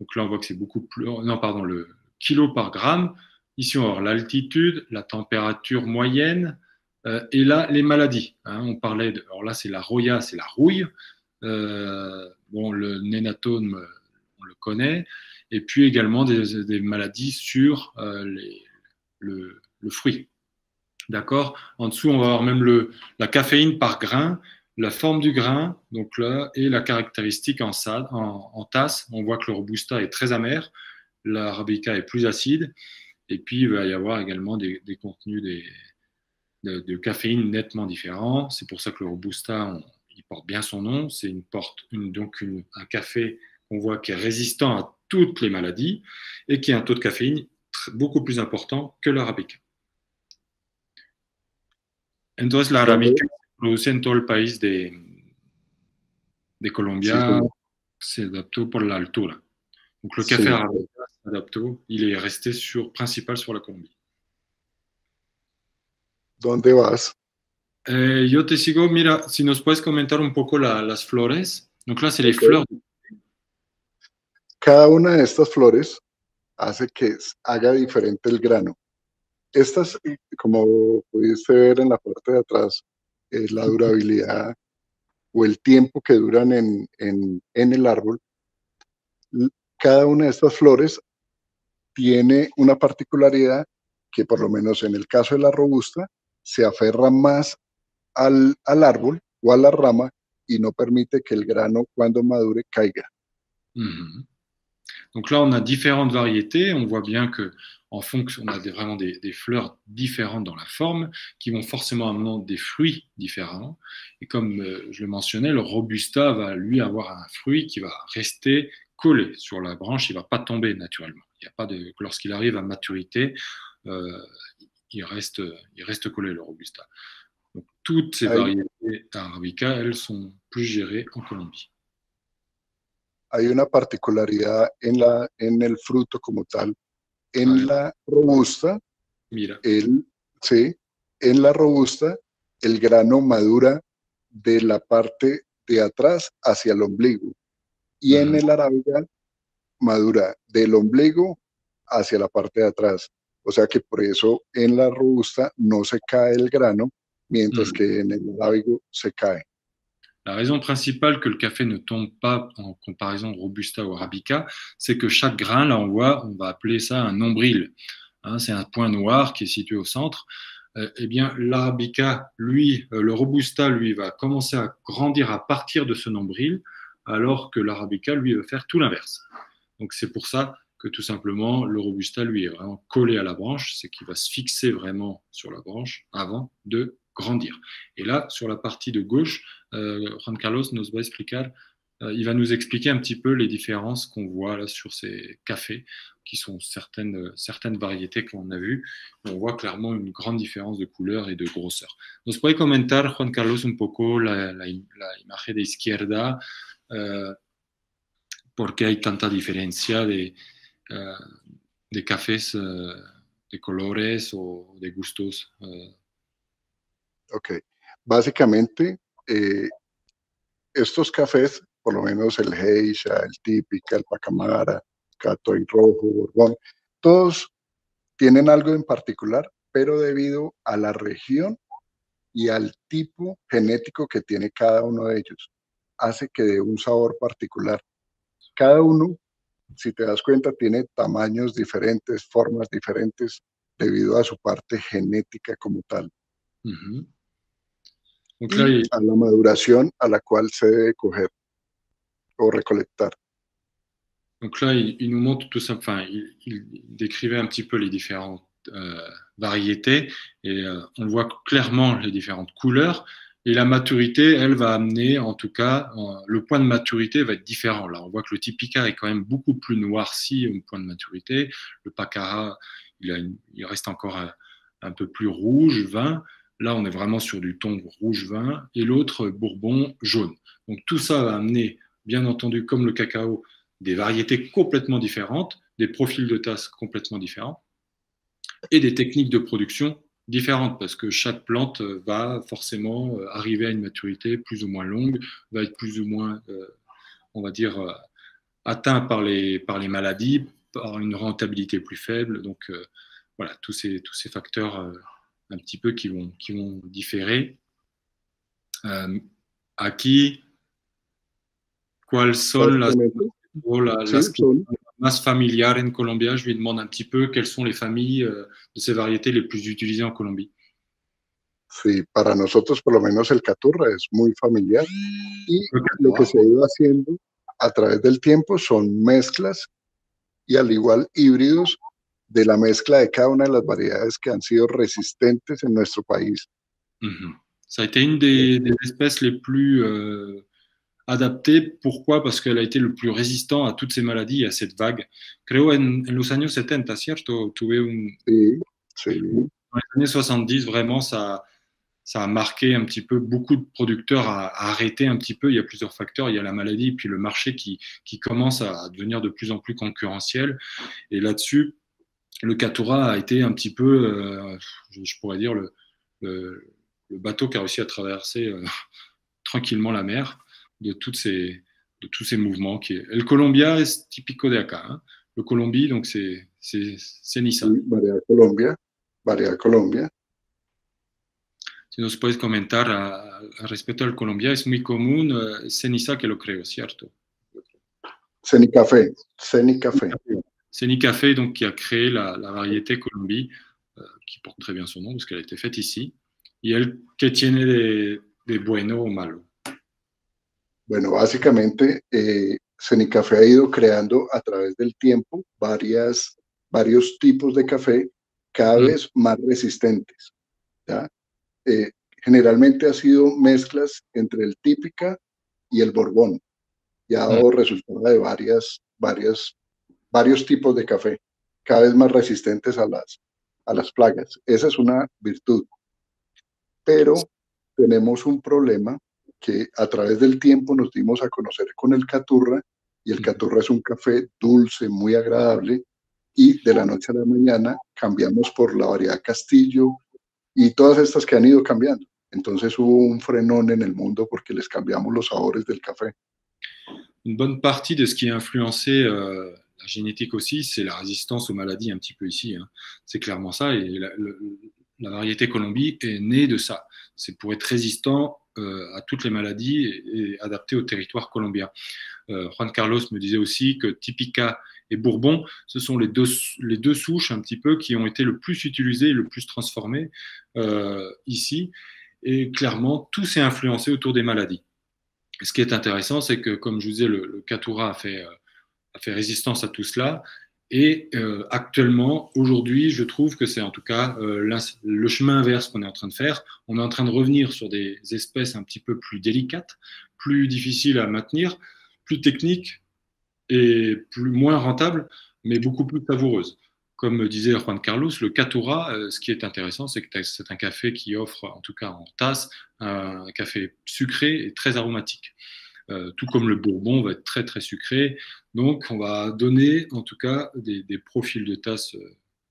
Donc là, on voit que c'est beaucoup plus. Non, pardon, le kilo par gramme. Ici, on va avoir l'altitude, la température moyenne euh, et là, les maladies. hein. on parlait de. Alors là, c'est la roya, c'est la rouille. Euh, bon, le nématome, euh, on le connaît. Et puis également des, maladies sur euh, le, fruit. D'accord? En dessous, on va avoir même la caféine par grain, la forme du grain, donc là, et la caractéristique en, sa- en, en tasse. On voit que le Robusta est très amer, l'Arabica est plus acide, et puis il va y avoir également des, des contenus des, de, de caféine nettement différents. C'est pour ça que le Robusta, on- il porte bien son nom. C'est une porte, une, donc une- un café qu'on voit qui est résistant à toutes les maladies et qui a un taux de caféine beaucoup plus important que l'Arabica. Entonces, la Arabica se produce en todo el país de, de Colombia, se adaptó por la altura. Donc, le café. Arabica s'adaptó, il est resté sur, principal sur la Colombie. dónde vas. Eh, yo te sigo, mira, si nos puedes comentar un poco la- las flores. Donc là, c'est les Ok. fleurs. Cada una de estas flores hace que haga diferente el grano. Estas, como pudiste ver en la parte de atrás, eh, la durabilidad o el tiempo que duran en, en- en el árbol, cada una de estas flores tiene una particularidad que por lo menos en el caso de la robusta, se aferra más al, al árbol o a la rama y no permite que el grano cuando madure caiga. Mhm. Donc là, on a différentes variétés. On voit bien que en fonction, on a des- vraiment des, des fleurs différentes dans la forme qui vont forcément amener des fruits différents. Et comme euh, je le mentionnais, le robusta va lui avoir un fruit qui va rester collé sur la branche. Il va pas tomber naturellement. Il y a pas de lorsqu'il arrive à maturité, euh, il reste il reste collé le robusta. Donc toutes ces Ah variétés arabica, elles sont plus gérées en Colombie. hay una particularidad en, la, en el fruto como tal. En la robusta, Mira. el, sí, en la robusta, el grano madura de la parte de atrás hacia el ombligo. Y en el arábiga madura del ombligo hacia la parte de atrás. O sea que por eso en la robusta no se cae el grano, mientras que en el arábigo se cae. La raison principale que le café ne tombe pas en comparaison Robusta ou Arabica, c'est que chaque grain, là on voit, on va appeler ça un nombril. Hein, c'est un point noir qui est situé au centre. Euh, eh bien, l'Arabica, lui, euh, le Robusta, lui, va commencer à grandir à partir de ce nombril, alors que l'Arabica, lui, va faire tout l'inverse. Donc c'est pour ça que tout simplement le Robusta, lui, est vraiment collé à la branche, c'est qu'il va se fixer vraiment sur la branche avant de grandir. Et là, sur la partie de gauche, euh, Juan Carlos nos va euh, il va nous expliquer un petit peu les différences qu'on voit sur ces cafés, qui sont certaines, certaines variétés qu'on a vues. On voit clairement une grande différence de couleur et de grosseur. Nos puede comentar, Juan Carlos, un poco la, la, la imagen de izquierda, uh, por qué hay tanta diferencia de, uh, de cafés uh, de colores o de gustos? Ok, básicamente eh, estos cafés, por lo menos el Geisha, el Típica, el Pacamara, Catoy Rojo, Borbón, todos tienen algo en particular, pero debido a la región y al tipo genético que tiene cada uno de ellos, hace que dé un sabor particular. Cada uno, si te das cuenta, tiene tamaños diferentes, formas diferentes, debido a su parte genética como tal. Donc à la maduración à la cual se debe coger o recolectar. Donc là, il, il nous montre tout ça, enfin, il, il, décrivait un petit peu les différentes euh, variétés et euh, on voit clairement les différentes couleurs. Et la maturité, elle va amener, en tout cas, euh, le point de maturité va être différent. Là, on voit que le Typica est quand même beaucoup plus noirci au point de maturité. Le Pacara, il, a une, il reste encore un, un, peu plus rouge, vin. Là, on est vraiment sur du ton rouge vin et l'autre bourbon jaune. Donc tout ça va amener, bien entendu, comme le cacao, des variétés complètement différentes, des profils de tasse complètement différents et des techniques de production différentes parce que chaque plante va forcément euh, arriver à une maturité plus ou moins longue, va être plus ou moins, euh, on va dire, euh, atteint par les, par les maladies, par une rentabilité plus faible. Donc euh, voilà, tous ces, tous ces facteurs euh, un petit peu qui vont, qui vont différer. Euh, aquí, ¿cuáles son las, más en Colombia? Je lui demande un petit peu quelles sont les familles euh, de ces variétés les plus utilisées en Colombie. Sí, para nosotros por lo menos el caturra es muy familiar y lo que se ha ido haciendo a través del tiempo son mezclas y al igual híbridos de la mezcla de cada una de las variedades que han sido resistentes en nuestro país. Ça a été une des, des espèces les plus euh, adaptées. Pourquoi? Parce qu'elle a été le plus résistant à toutes ces maladies et à cette vague. Creo en, en los años 70, ¿cierto? Tuve un... Sí, sí. Dans les années 70, vraiment, ça, ça a marqué un petit peu beaucoup de producteurs à, à, arrêter un petit peu. Il y a plusieurs facteurs. Il y a la maladie, puis le marché qui, qui commence à devenir de plus en plus concurrentiel. Et là-dessus, le Katura a été un petit peu, euh, je, pourrais dire, le, le, le, bateau qui a réussi à traverser euh, tranquillement la mer de, toutes ces, de tous ces mouvements. Qui est... El Colombia es típico de acá. Hein. Le Colombie, donc c'est Ceniza. Sí, María Colombia, María Colombia. Si nos puedes comentar a, a respecto al Colombia, es muy común uh, ceniza que lo creo, ¿cierto? Cenicafé, Cenicafé. Cenicafé, donc, qui a créé la, la variété Colombie, euh, qui porte très bien son nom parce qu'elle a été faite ici. Y el que tiene de, de bueno o malo. Bueno, básicamente, eh, Cenicafé ha ido creando a través del tiempo varias, varios tipos de café cada mm. vez más resistentes. ¿ya? Eh, generalmente ha sido mezclas entre el típica y el borbón y ha dado mm. resultado de varias, varias varios tipos de café, cada vez más resistentes a las, a las plagas. Esa es una virtud. Pero tenemos un problema que a través del tiempo nos dimos a conocer con el caturra, y el caturra es un café dulce, muy agradable, y de la noche a la mañana cambiamos por la variedad castillo y todas estas que han ido cambiando. Entonces hubo un frenón en el mundo porque les cambiamos los sabores del café. Une bonne partie de ce qui a influencé euh, la génétique aussi, c'est la résistance aux maladies un petit peu ici. Hein. C'est clairement ça. Et la, variété Colombie est née de ça. C'est pour être résistant euh, à toutes les maladies et, et, adapté au territoire colombien. Euh, Juan Carlos me disait aussi que Typica et Bourbon, ce sont les deux, les deux souches un petit peu qui ont été le plus utilisées, le plus transformées euh, ici. Et clairement, tout s'est influencé autour des maladies. Ce qui est intéressant, c'est que, comme je vous disais, le, le a fait, fait résistance à tout cela. Et euh, actuellement, aujourd'hui, je trouve que c'est en tout cas euh, le chemin inverse qu'on est en train de faire. On est en train de revenir sur des espèces un petit peu plus délicates, plus difficiles à maintenir, plus techniques et plus moins rentables, mais beaucoup plus savoureuses. Comme disait Juan Carlos, le Catura, euh, ce qui est intéressant, c'est que c'est un café qui offre, en tout cas en tasse, un café sucré et très aromatique. Euh, tout comme le Bourbon va être très très sucré. Donc on va donner en tout cas des, profils de tasse.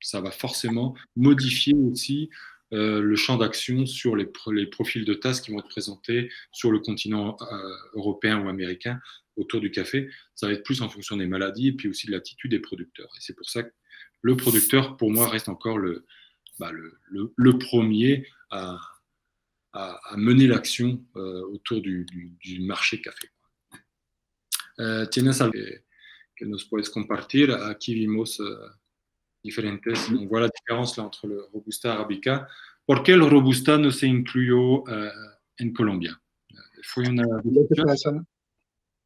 Ça va forcément modifier aussi euh, le champ d'action sur les, profils de tasse qui vont être présentés sur le continent euh, européen ou américain autour du café. Ça va être plus en fonction des maladies et puis aussi de l'attitude des producteurs. Et c'est pour ça que le producteur, pour moi, reste encore le, bah, le premier à, à, à mener l'action euh, autour du, du, du, marché café. Uh, ¿Tienes algo que, nos puedes compartir? Aquí vimos uh, diferentes, on voit la différence là entre le Robusta Arabica. ¿Por qué el Robusta no se incluyó en Colombia? ¿Fue una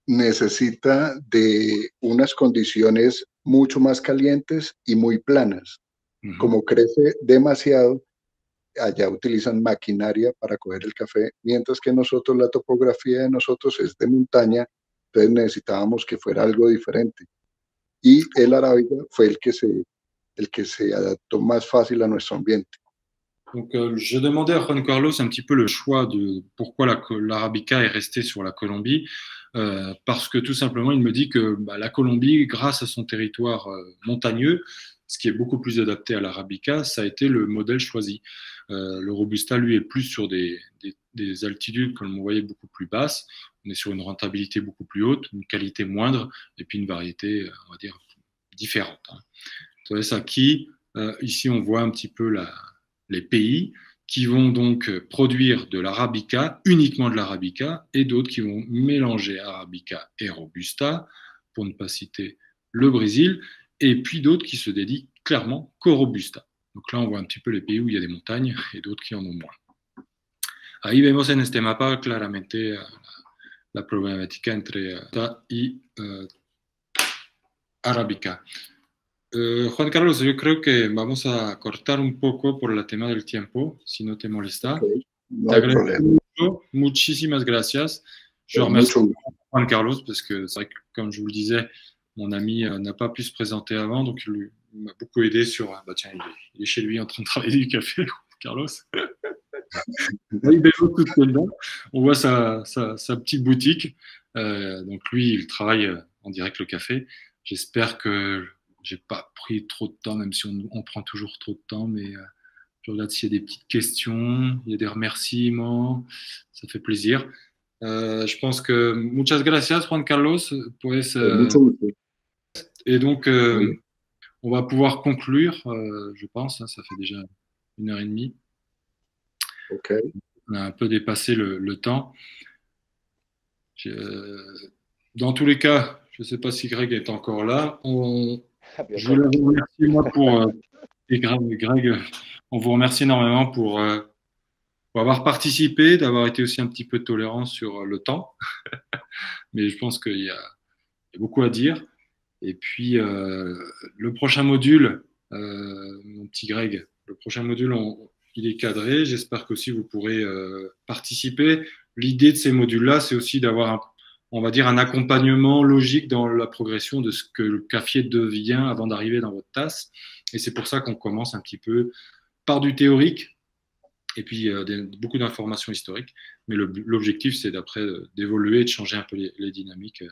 necesita de unas condiciones mucho más calientes y muy planas. Uh -huh. Como crece demasiado, allá utilizan maquinaria para coger el café, mientras que nosotros la topografía de nosotros es de montaña, entonces necesitábamos que fuera algo diferente. Y el arábica fue el que se, el que se adaptó más fácil a nuestro ambiente. Donc, euh, je demandais à Juan Carlos un petit peu le choix de pourquoi l'arabica est resté sur la Colombie, euh, parce que tout simplement, il me dit que bah, la Colombie, grâce à son territoire euh, montagneux, ce qui est beaucoup plus adapté à l'arabica, ça a été le modèle choisi. Euh, le robusta, lui, est plus sur des, des, des, altitudes, comme vous voyez, beaucoup plus basses. On est sur une rentabilité beaucoup plus haute, une qualité moindre, et puis une variété, on va dire, différente. Hein. Entonces, aquí, euh, ici, on voit un petit peu les pays qui vont donc produire de l'arabica, uniquement de l'arabica, et d'autres qui vont mélanger arabica et robusta, pour ne pas citer le Brésil, et puis d'autres qui se dédient clairement qu'au robusta. Donc là, on voit un petit peu les pays où il y a des montagnes et d'autres qui en ont moins. Ahí vemos en este mapa claramente la, la problemática entre uh, y uh, arabica. Uh, Juan Carlos, yo creo que vamos a cortar un poco por el tema del tiempo, si no te molesta. Okay. No te agradezco mucho, muchísimas gracias. Je remercie. Juan Carlos parce que c'est vrai que, comme je vous le disais, mon ami euh, n'a pas pu se présenter avant, donc il, il m'a beaucoup aidé sur. Bah tiens, il est, il est, chez lui en train de travailler du café, Carlos. On voit sa, sa, sa petite boutique. Euh, donc lui, il travaille euh, en direct le café. J'espère que j'ai pas pris trop de temps, même si on, on, prend toujours trop de temps, mais euh, je regarde s'il y a des petites questions, il y a des remerciements, ça fait plaisir. Euh, je pense que muchas gracias Juan Carlos, pues, euh, et donc oui. on va pouvoir conclure, je pense, hein, ça fait déjà une heure et demie. Ok. On a un peu dépassé le, le temps. dans tous les cas, je ne sais pas si Greg est encore là. On, je voulais vous remercier moi pour euh, et Greg, on vous remercie énormément pour, euh, pour avoir participé, d'avoir été aussi un petit peu tolérant sur le temps. Mais je pense qu'il y, y, a beaucoup à dire. Et puis euh, le prochain module, euh, mon petit Greg, le prochain module, il est cadré. J'espère qu'aussi vous pourrez euh, participer. L'idée de ces modules-là, c'est aussi d'avoir on va dire, un accompagnement logique dans la progression de ce que le café devient avant d'arriver dans votre tasse. Et c'est pour ça qu'on commence un petit peu par du théorique et puis euh, beaucoup d'informations historiques. Mais l'objectif, c'est d'après d'évoluer, de changer un peu les dynamiques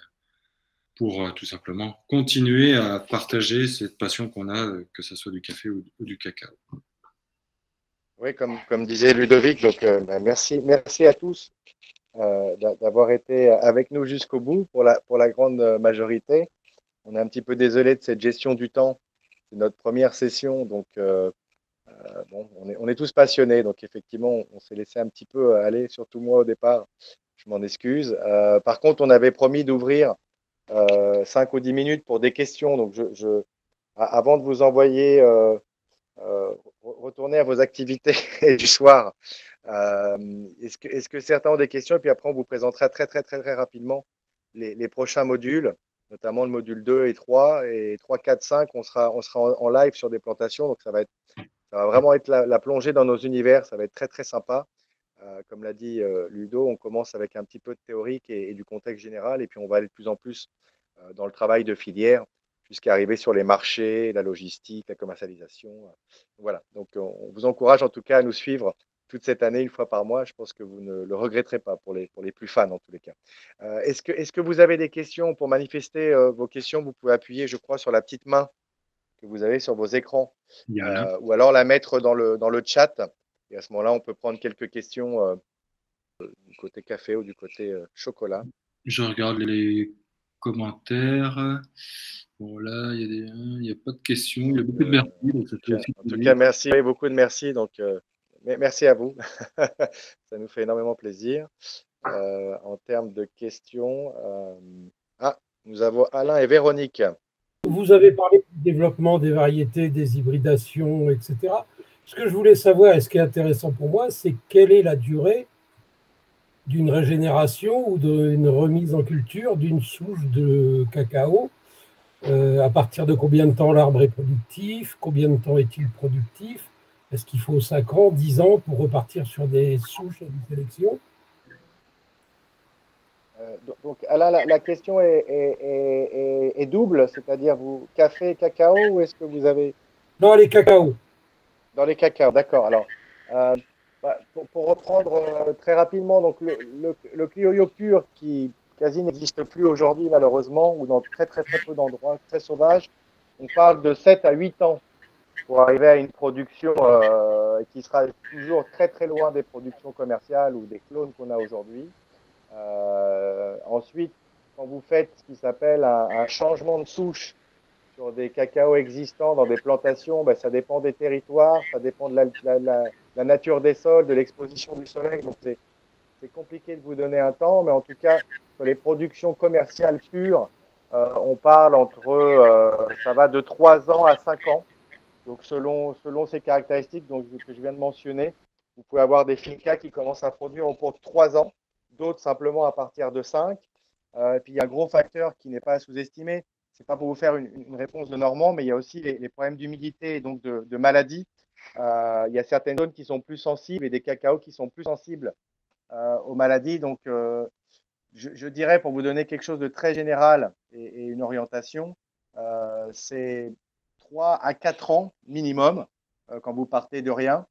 pour euh, tout simplement continuer à partager cette passion qu'on a, que ce soit du café ou, du cacao. Oui, comme, comme disait Ludovic, donc bah, merci, merci à tous d'avoir été avec nous jusqu'au bout pour la, pour la grande majorité. On est un petit peu désolé de cette gestion du temps. C'est notre première session, donc bon, on, est, on est tous passionnés. Donc effectivement, on s'est laissé un petit peu aller, surtout moi au départ. Je m'en excuse. par contre, on avait promis d'ouvrir 5 ou 10 minutes pour des questions. Donc avant de vous envoyer euh, euh, retourner à vos activités du soir, euh, est-ce que, certains ont des questions? Et puis après, on vous présentera très, très, très, très rapidement les, les, prochains modules, notamment le module 2 et 3. Et 3, 4, 5, on sera, on sera en, live sur des plantations. Donc, ça va, être, ça va vraiment être la, plongée dans nos univers. Ça va être très, très sympa. Euh, comme l'a dit euh, Ludo, on commence avec un petit peu de théorique et, et, du contexte général. Et puis, on va aller de plus en plus dans le travail de filière jusqu'à arriver sur les marchés, la logistique, la commercialisation. Voilà, donc on vous encourage en tout cas à nous suivre toute cette année, une fois par mois. Je pense que vous ne le regretterez pas pour les, pour les plus fans en tous les cas. Euh, est-ce, que, est que vous avez des questions Pour manifester euh, vos questions, vous pouvez appuyer, je crois, sur la petite main que vous avez sur vos écrans, euh, ou alors la mettre dans le, dans le chat. Et à ce moment-là, on peut prendre quelques questions du côté café ou du côté chocolat. Je regarde les commentaires. Bon, là, il n'y a, a, pas de questions. Il y a beaucoup de merci. Donc ça en tout cas, merci. Beaucoup de merci. Donc, euh, merci à vous. ça nous fait énormément plaisir. Euh, en termes de questions, euh, ah, nous avons Alain et Véronique. Vous avez parlé du développement des variétés, des hybridations, etc. Ce que je voulais savoir, et ce qui est intéressant pour moi, c'est quelle est la durée d'une régénération ou d'une remise en culture d'une souche de cacao euh, à partir de combien de temps l'arbre est productif Combien de temps est-il productif Est-ce qu'il faut 5 ans, 10 ans pour repartir sur des souches et des sélections? Euh, donc, Alain, la, question est, double, c'est-à-dire vous café, cacao, ou est-ce que vous avez Dans les cacao. Dans les cacao, d'accord. Alors, euh, bah, pour, reprendre très rapidement, donc le, le, Clioyo pur qui quasi n'existe plus aujourd'hui malheureusement, ou dans très très très peu d'endroits, très sauvages. On parle de 7 à 8 ans pour arriver à une production euh, qui sera toujours très très loin des productions commerciales ou des clones qu'on a aujourd'hui. Euh, ensuite, quand vous faites ce qui s'appelle un, changement de souche sur des cacaos existants dans des plantations, ben, ça dépend des territoires, ça dépend de la, nature des sols, de l'exposition du soleil. Donc c'est compliqué de vous donner un temps, mais en tout cas, sur les productions commerciales pures, euh, on parle entre, euh, ça va de 3 ans à 5 ans. Donc, selon, selon ces caractéristiques donc, que je viens de mentionner, vous pouvez avoir des FICA qui commencent à produire au cours de 3 ans, d'autres simplement à partir de 5. Euh, et puis, il y a un gros facteur qui n'est pas à sous-estimer. Ce n'est pas pour vous faire une, réponse de Normand, mais il y a aussi les, problèmes d'humidité et donc de, de maladies. Euh, il y a certaines zones qui sont plus sensibles et des cacaos qui sont plus sensibles euh, aux maladies. Donc, euh, je, dirais, pour vous donner quelque chose de très général et, et une orientation, c'est 3 à 4 ans minimum quand vous partez de rien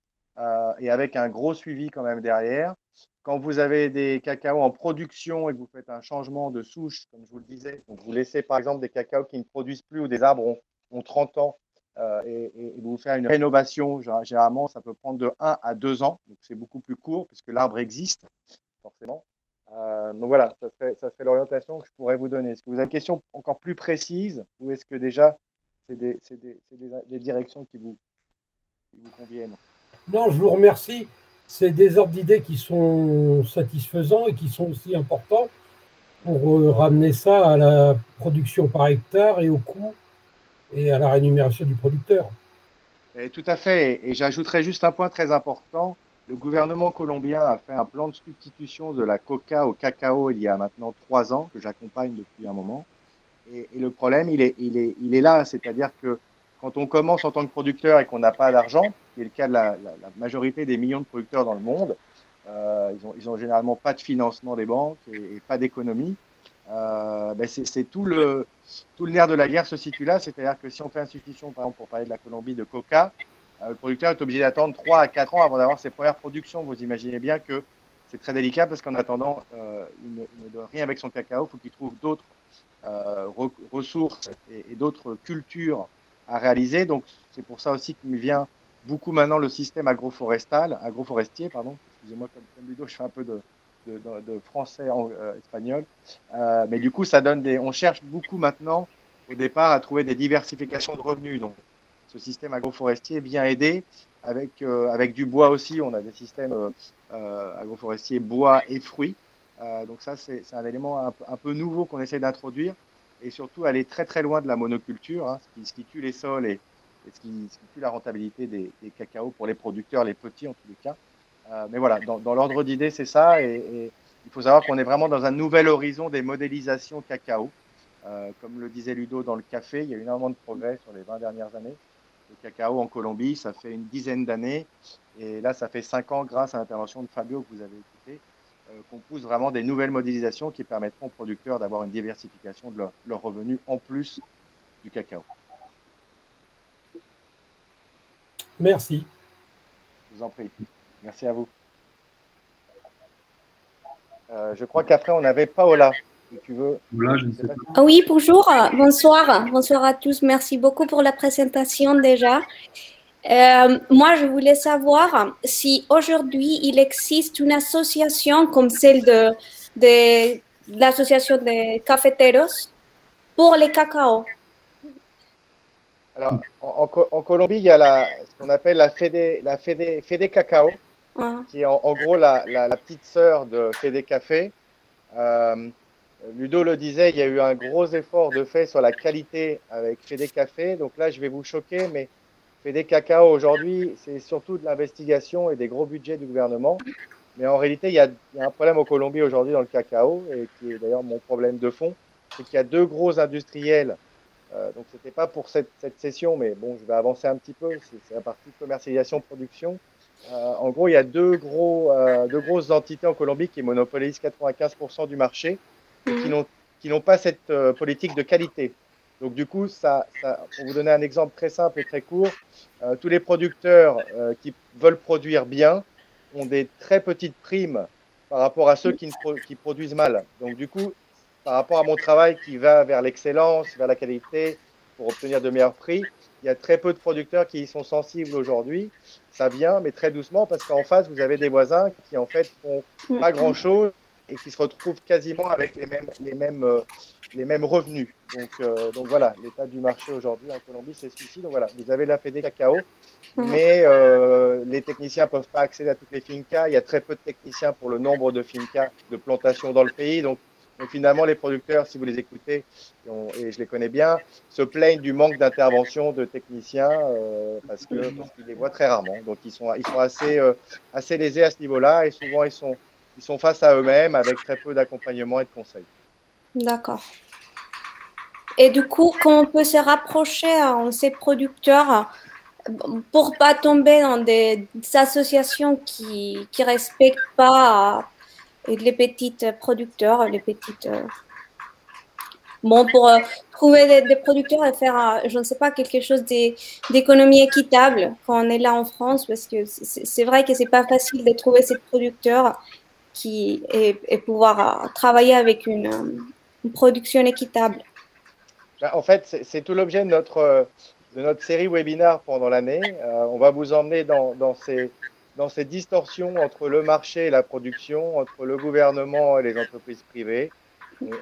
et avec un gros suivi quand même derrière. Quand vous avez des cacaos en production et que vous faites un changement de souche, comme je vous le disais, vous laissez par exemple des cacaos qui ne produisent plus ou des arbres ont, ont 30 ans euh, et, vous faire une rénovation, généralement, ça peut prendre de 1 à 2 ans. Donc, c'est beaucoup plus court puisque l'arbre existe, forcément. Euh, donc voilà, ça serait, ça serait l'orientation que je pourrais vous donner. Est-ce que vous avez une question encore plus précise ou est-ce que déjà c'est des, des, des, des, directions qui vous, qui vous conviennent? Non, je vous remercie. C'est des ordres d'idées qui sont satisfaisants et qui sont aussi importants pour euh, ramener ça à la production par hectare et au coût et à la rémunération du producteur. Et tout à fait. Et j'ajouterais juste un point très important. Le gouvernement colombien a fait un plan de substitution de la coca au cacao il y a maintenant trois ans, que j'accompagne depuis un moment. Et, le problème, il est là. C'est-à-dire que quand on commence en tant que producteur et qu'on n'a pas d'argent, qui est le cas de la, majorité des millions de producteurs dans le monde, euh, ils, ont, généralement pas de financement des banques et, pas d'économie. Euh, ben c'est tout le, tout le nerf de la guerre se situe là, c'est-à-dire que si on fait une substitution, par exemple, pour parler de la Colombie, de coca, euh, le producteur est obligé d'attendre 3 à 4 ans avant d'avoir ses premières productions. Vous imaginez bien que c'est très délicat parce qu'en attendant, il, ne, il, rien avec son cacao, il faut qu'il trouve d'autres ressources et d'autres cultures à réaliser. Donc c'est pour ça aussi qu'il vient beaucoup maintenant le système agroforestal, agroforestier, pardon. Excusez-moi, comme, Ludo, je fais un peu de, français en espagnol. mais du coup, ça donne des. On cherche beaucoup maintenant, au départ, à trouver des diversifications de revenus. Donc, ce système agroforestier vient aider avec, avec du bois aussi. On a des systèmes agroforestiers bois et fruits. donc ça, c'est un élément un, peu nouveau qu'on essaie d'introduire et surtout aller très très loin de la monoculture, hein, ce, qui, tue les sols et, ce, qui, tue la rentabilité des, des, cacao pour les producteurs, les petits en tous les cas. Euh, mais voilà, dans, l'ordre d'idée, c'est ça. Et, il faut savoir qu'on est vraiment dans un nouvel horizon des modélisations cacao. Euh, comme le disait Ludo dans le café, il y a eu énormément de progrès sur les 20 dernières années. Le cacao en Colombie, ça fait une dizaine d'années. Et là, ça fait 5 ans grâce à l'intervention de Fabio que vous avez écouté euh, qu'on pousse vraiment des nouvelles modélisations qui permettront aux producteurs d'avoir une diversification de leurs revenus en plus du cacao. Merci. Je vous en prie. Merci à vous. Euh, je crois qu'après, on avait Paola. Si tu veux. Ah oui, bonjour, bonsoir, bonsoir à tous. Merci beaucoup pour la présentation déjà. Euh, moi, je voulais savoir si aujourd'hui il existe une association comme celle de, de, l'association des cafeteros pour les cacao. Alors, en, Colombie, il y a la, ce qu'on appelle la Fede, la Fede, Cacao, ah. qui est en, gros la, la, petite sœur de Fede Café. Euh, Ludo le disait, il y a eu un gros effort de fait sur la qualité avec Fede Café. Donc là, je vais vous choquer, mais des Cacao aujourd'hui, c'est surtout de l'investigation et des gros budgets du gouvernement. Mais en réalité, il y a, un problème au Colombie aujourd'hui dans le cacao, et qui est d'ailleurs mon problème de fond, c'est qu'il y a deux gros industriels. Euh, donc, ce n'était pas pour cette, session, mais bon, je vais avancer un petit peu. C'est la partie commercialisation-production. Euh, en gros, il y a deux, gros, euh, deux grosses entités en Colombie qui monopolisent 95% du marché et qui n'ont pas cette politique de qualité. Donc du coup, ça, pour vous donner un exemple très simple et très court, tous les producteurs qui veulent produire bien ont des très petites primes par rapport à ceux qui, qui produisent mal. Donc du coup, par rapport à mon travail qui va vers l'excellence, vers la qualité, pour obtenir de meilleurs prix, il y a très peu de producteurs qui y sont sensibles aujourd'hui. Ça vient, mais très doucement, parce qu'en face, vous avez des voisins qui en fait font pas grand-chose et qui se retrouvent quasiment avec les mêmes, les mêmes, euh, les mêmes revenus. Donc, euh, donc voilà, l'état du marché aujourd'hui en Colombie, c'est celui-ci. Donc voilà, vous avez la FED cacao, mhm. mais euh, les techniciens ne peuvent pas accéder à toutes les fincas. Il y a très peu de techniciens pour le nombre de fincas de plantation dans le pays. Donc, finalement, les producteurs, si vous les écoutez, et je les connais bien, se plaignent du manque d'intervention de techniciens parce qu'ils les voient très rarement. Donc ils sont, ils sont assez, assez lésés à ce niveau-là et souvent ils sont ils sont face à eux-mêmes avec très peu d'accompagnement et de conseils. D'accord. Et du coup, comment on peut se rapprocher en ces producteurs pour pas tomber dans des, associations qui ne respectent pas les petits producteurs, les petites. Bon, pour euh, trouver des, producteurs et faire, euh, je ne sais pas, quelque chose d'économie équitable quand on est là en France, parce que c'est vrai que c'est pas facile de trouver ces producteurs qui, et, pouvoir euh, travailler avec une, production équitable. En fait, c'est tout l'objet de notre, de notre série webinar pendant l'année. Euh, on va vous emmener dans, dans, ces, dans ces distorsions entre le marché et la production, entre le gouvernement et les entreprises privées.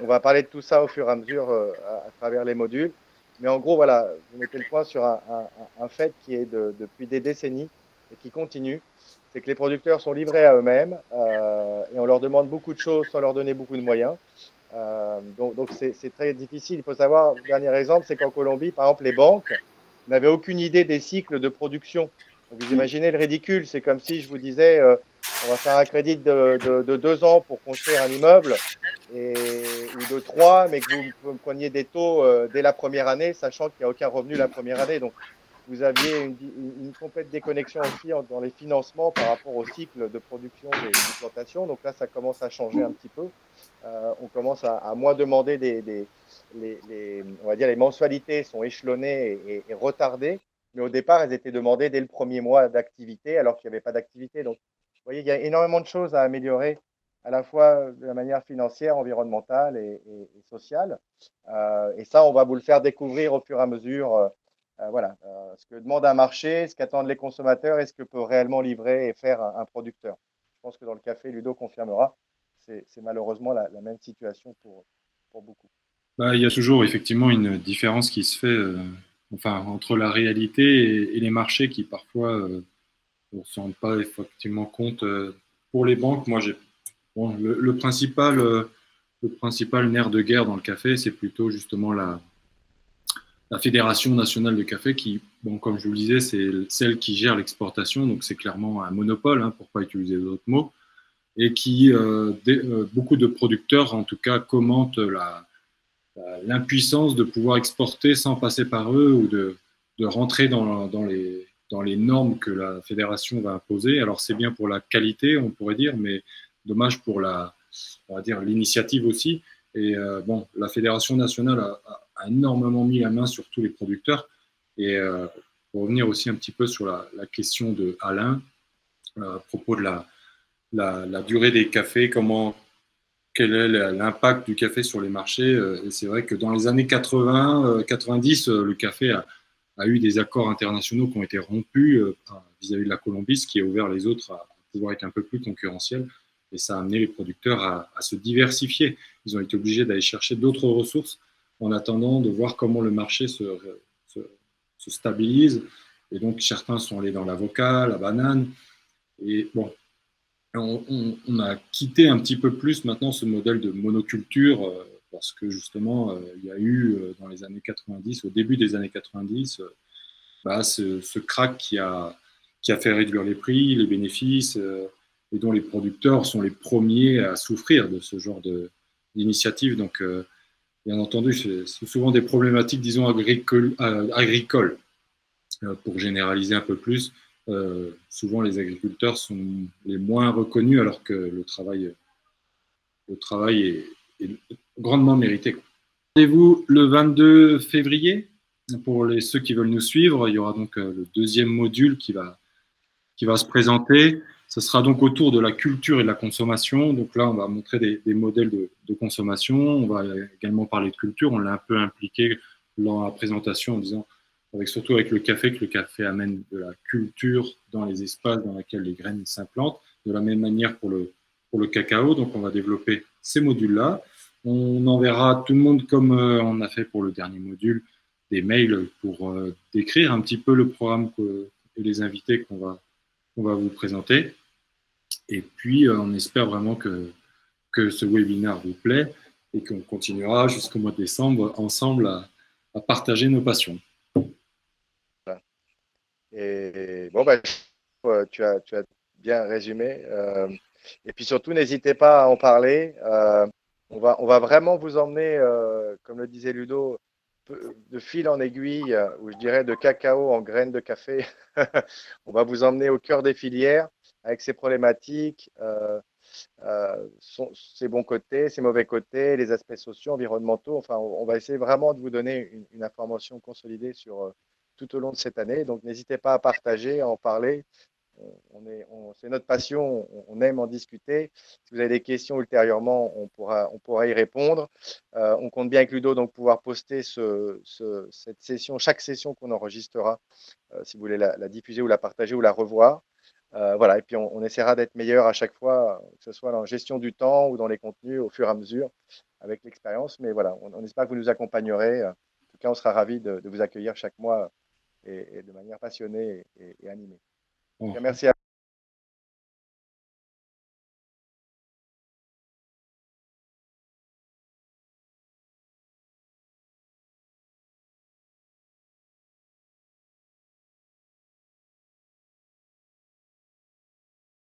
On, va parler de tout ça au fur et à mesure euh, à, travers les modules. Mais en gros, voilà, vous mettez le point sur un, un, un fait qui est de, depuis des décennies et qui continue c'est que les producteurs sont livrés à eux-mêmes euh, et on leur demande beaucoup de choses sans leur donner beaucoup de moyens. Euh, donc c'est très difficile. Il faut savoir, dernier exemple, c'est qu'en Colombie, par exemple, les banques n'avaient aucune idée des cycles de production. Vous imaginez le ridicule, c'est comme si je vous disais, euh, on va faire un crédit de, deux ans pour construire un immeuble, et, ou de trois, mais que vous, preniez des taux dès la première année, sachant qu'il n'y a aucun revenu la première année. Donc vous aviez une, complète déconnexion aussi dans les financements par rapport au cycle de production des, plantations. Donc là, ça commence à changer un petit peu. Euh, on commence à, moins demander des, les, on va dire les mensualités sont échelonnées et, retardées, mais au départ, elles étaient demandées dès le premier mois d'activité, alors qu'il n'y avait pas d'activité. Donc, vous voyez, il y a énormément de choses à améliorer, à la fois de la manière financière, environnementale et, sociale. Euh, et ça, on va vous le faire découvrir au fur et à mesure. Euh, voilà, ce que demande un marché, ce qu'attendent les consommateurs et ce que peut réellement livrer et faire un, producteur. Je pense que dans le café, Ludo confirmera, c'est malheureusement la, même situation pour, pour beaucoup. Bah, il y a toujours effectivement une différence qui se fait enfin, entre la réalité et, les marchés qui parfois ne se rendent pas effectivement compte. pour les banques, moi, j'ai bon, le, principal, le principal nerf de guerre dans le café, c'est plutôt justement la, la Fédération nationale de café, qui, bon, comme je vous le disais, c'est celle qui gère l'exportation, donc c'est clairement un monopole, hein, pour pas utiliser d'autres mots, et qui, euh, euh, beaucoup de producteurs, en tout cas, commentent l'impuissance de pouvoir exporter sans passer par eux ou de, de rentrer dans, dans, les, dans les normes que la fédération va imposer. Alors c'est bien pour la qualité, on pourrait dire, mais dommage pour la, on va dire l'initiative aussi. Et euh, bon, la fédération nationale a, énormément mis la main sur tous les producteurs. Et euh, pour revenir aussi un petit peu sur la, question de Alain euh, à propos de la, la, durée des cafés, comment quel est l'impact du café sur les marchés. Et c'est vrai que dans les années 80, 90, le café a, eu des accords internationaux qui ont été rompus vis-à-vis -vis de la Colombie, ce qui a ouvert les autres à pouvoir être un peu plus concurrentiels et ça a amené les producteurs à, se diversifier. Ils ont été obligés d'aller chercher d'autres ressources en attendant de voir comment le marché se, se, stabilise. Et donc, certains sont allés dans l'avocat, la banane. Et bon, on, a quitté un petit peu plus maintenant ce modèle de monoculture euh, parce que justement, euh, il y a eu euh, dans les années 90, au début des années 90, bah, ce, ce crack qui a, fait réduire les prix, les bénéfices et dont les producteurs sont les premiers à souffrir de ce genre d'initiative. Donc, bien entendu, c'est souvent des problématiques, disons, agricoles. pour généraliser un peu plus, euh, souvent les agriculteurs sont les moins reconnus alors que le travail, travail est, grandement mérité. Rendez-vous le 22 février. Pour ceux qui veulent nous suivre, il y aura donc le deuxième module qui va, qui va se présenter. Ce sera donc autour de la culture et de la consommation. Donc là, on va montrer des, modèles de, consommation. On va également parler de culture. On l'a un peu impliqué dans la présentation en disant, avec, surtout avec le café, que le café amène de la culture dans les espaces dans lesquels les graines s'implantent. De la même manière pour le, pour le cacao. Donc on va développer ces modules-là. On enverra tout le monde, comme euh, on a fait pour le dernier module, des mails pour euh, décrire un petit peu le programme et les invités qu'on va, qu'on va vous présenter. Et puis, euh, on espère vraiment que, que ce webinaire vous plaît et qu'on continuera jusqu'au mois de décembre ensemble à, partager nos passions. Et bon, bah, tu, as, tu as bien résumé. Euh, et puis surtout, n'hésitez pas à en parler. Euh, on, va, on va vraiment vous emmener, comme le disait Ludo, de fil en aiguille, ou je dirais de cacao en graines de café. on va vous emmener au cœur des filières avec ses problématiques, euh, euh, ses bons côtés, ses mauvais côtés, les aspects sociaux, environnementaux. Enfin, on, va essayer vraiment de vous donner une, information consolidée sur euh, tout au long de cette année. Donc, n'hésitez pas à partager, à en parler. C'est notre passion, on, aime en discuter. Si vous avez des questions ultérieurement, on pourra, y répondre. on compte bien avec Ludo donc pouvoir poster ce, cette session, chaque session qu'on enregistrera, si vous voulez la, diffuser ou la partager ou la revoir. Euh, voilà, et puis on, essaiera d'être meilleur à chaque fois, que ce soit dans la gestion du temps ou dans les contenus au fur et à mesure avec l'expérience. Mais voilà, on, espère que vous nous accompagnerez. En tout cas, on sera ravis de, vous accueillir chaque mois et, de manière passionnée et, animée. merci à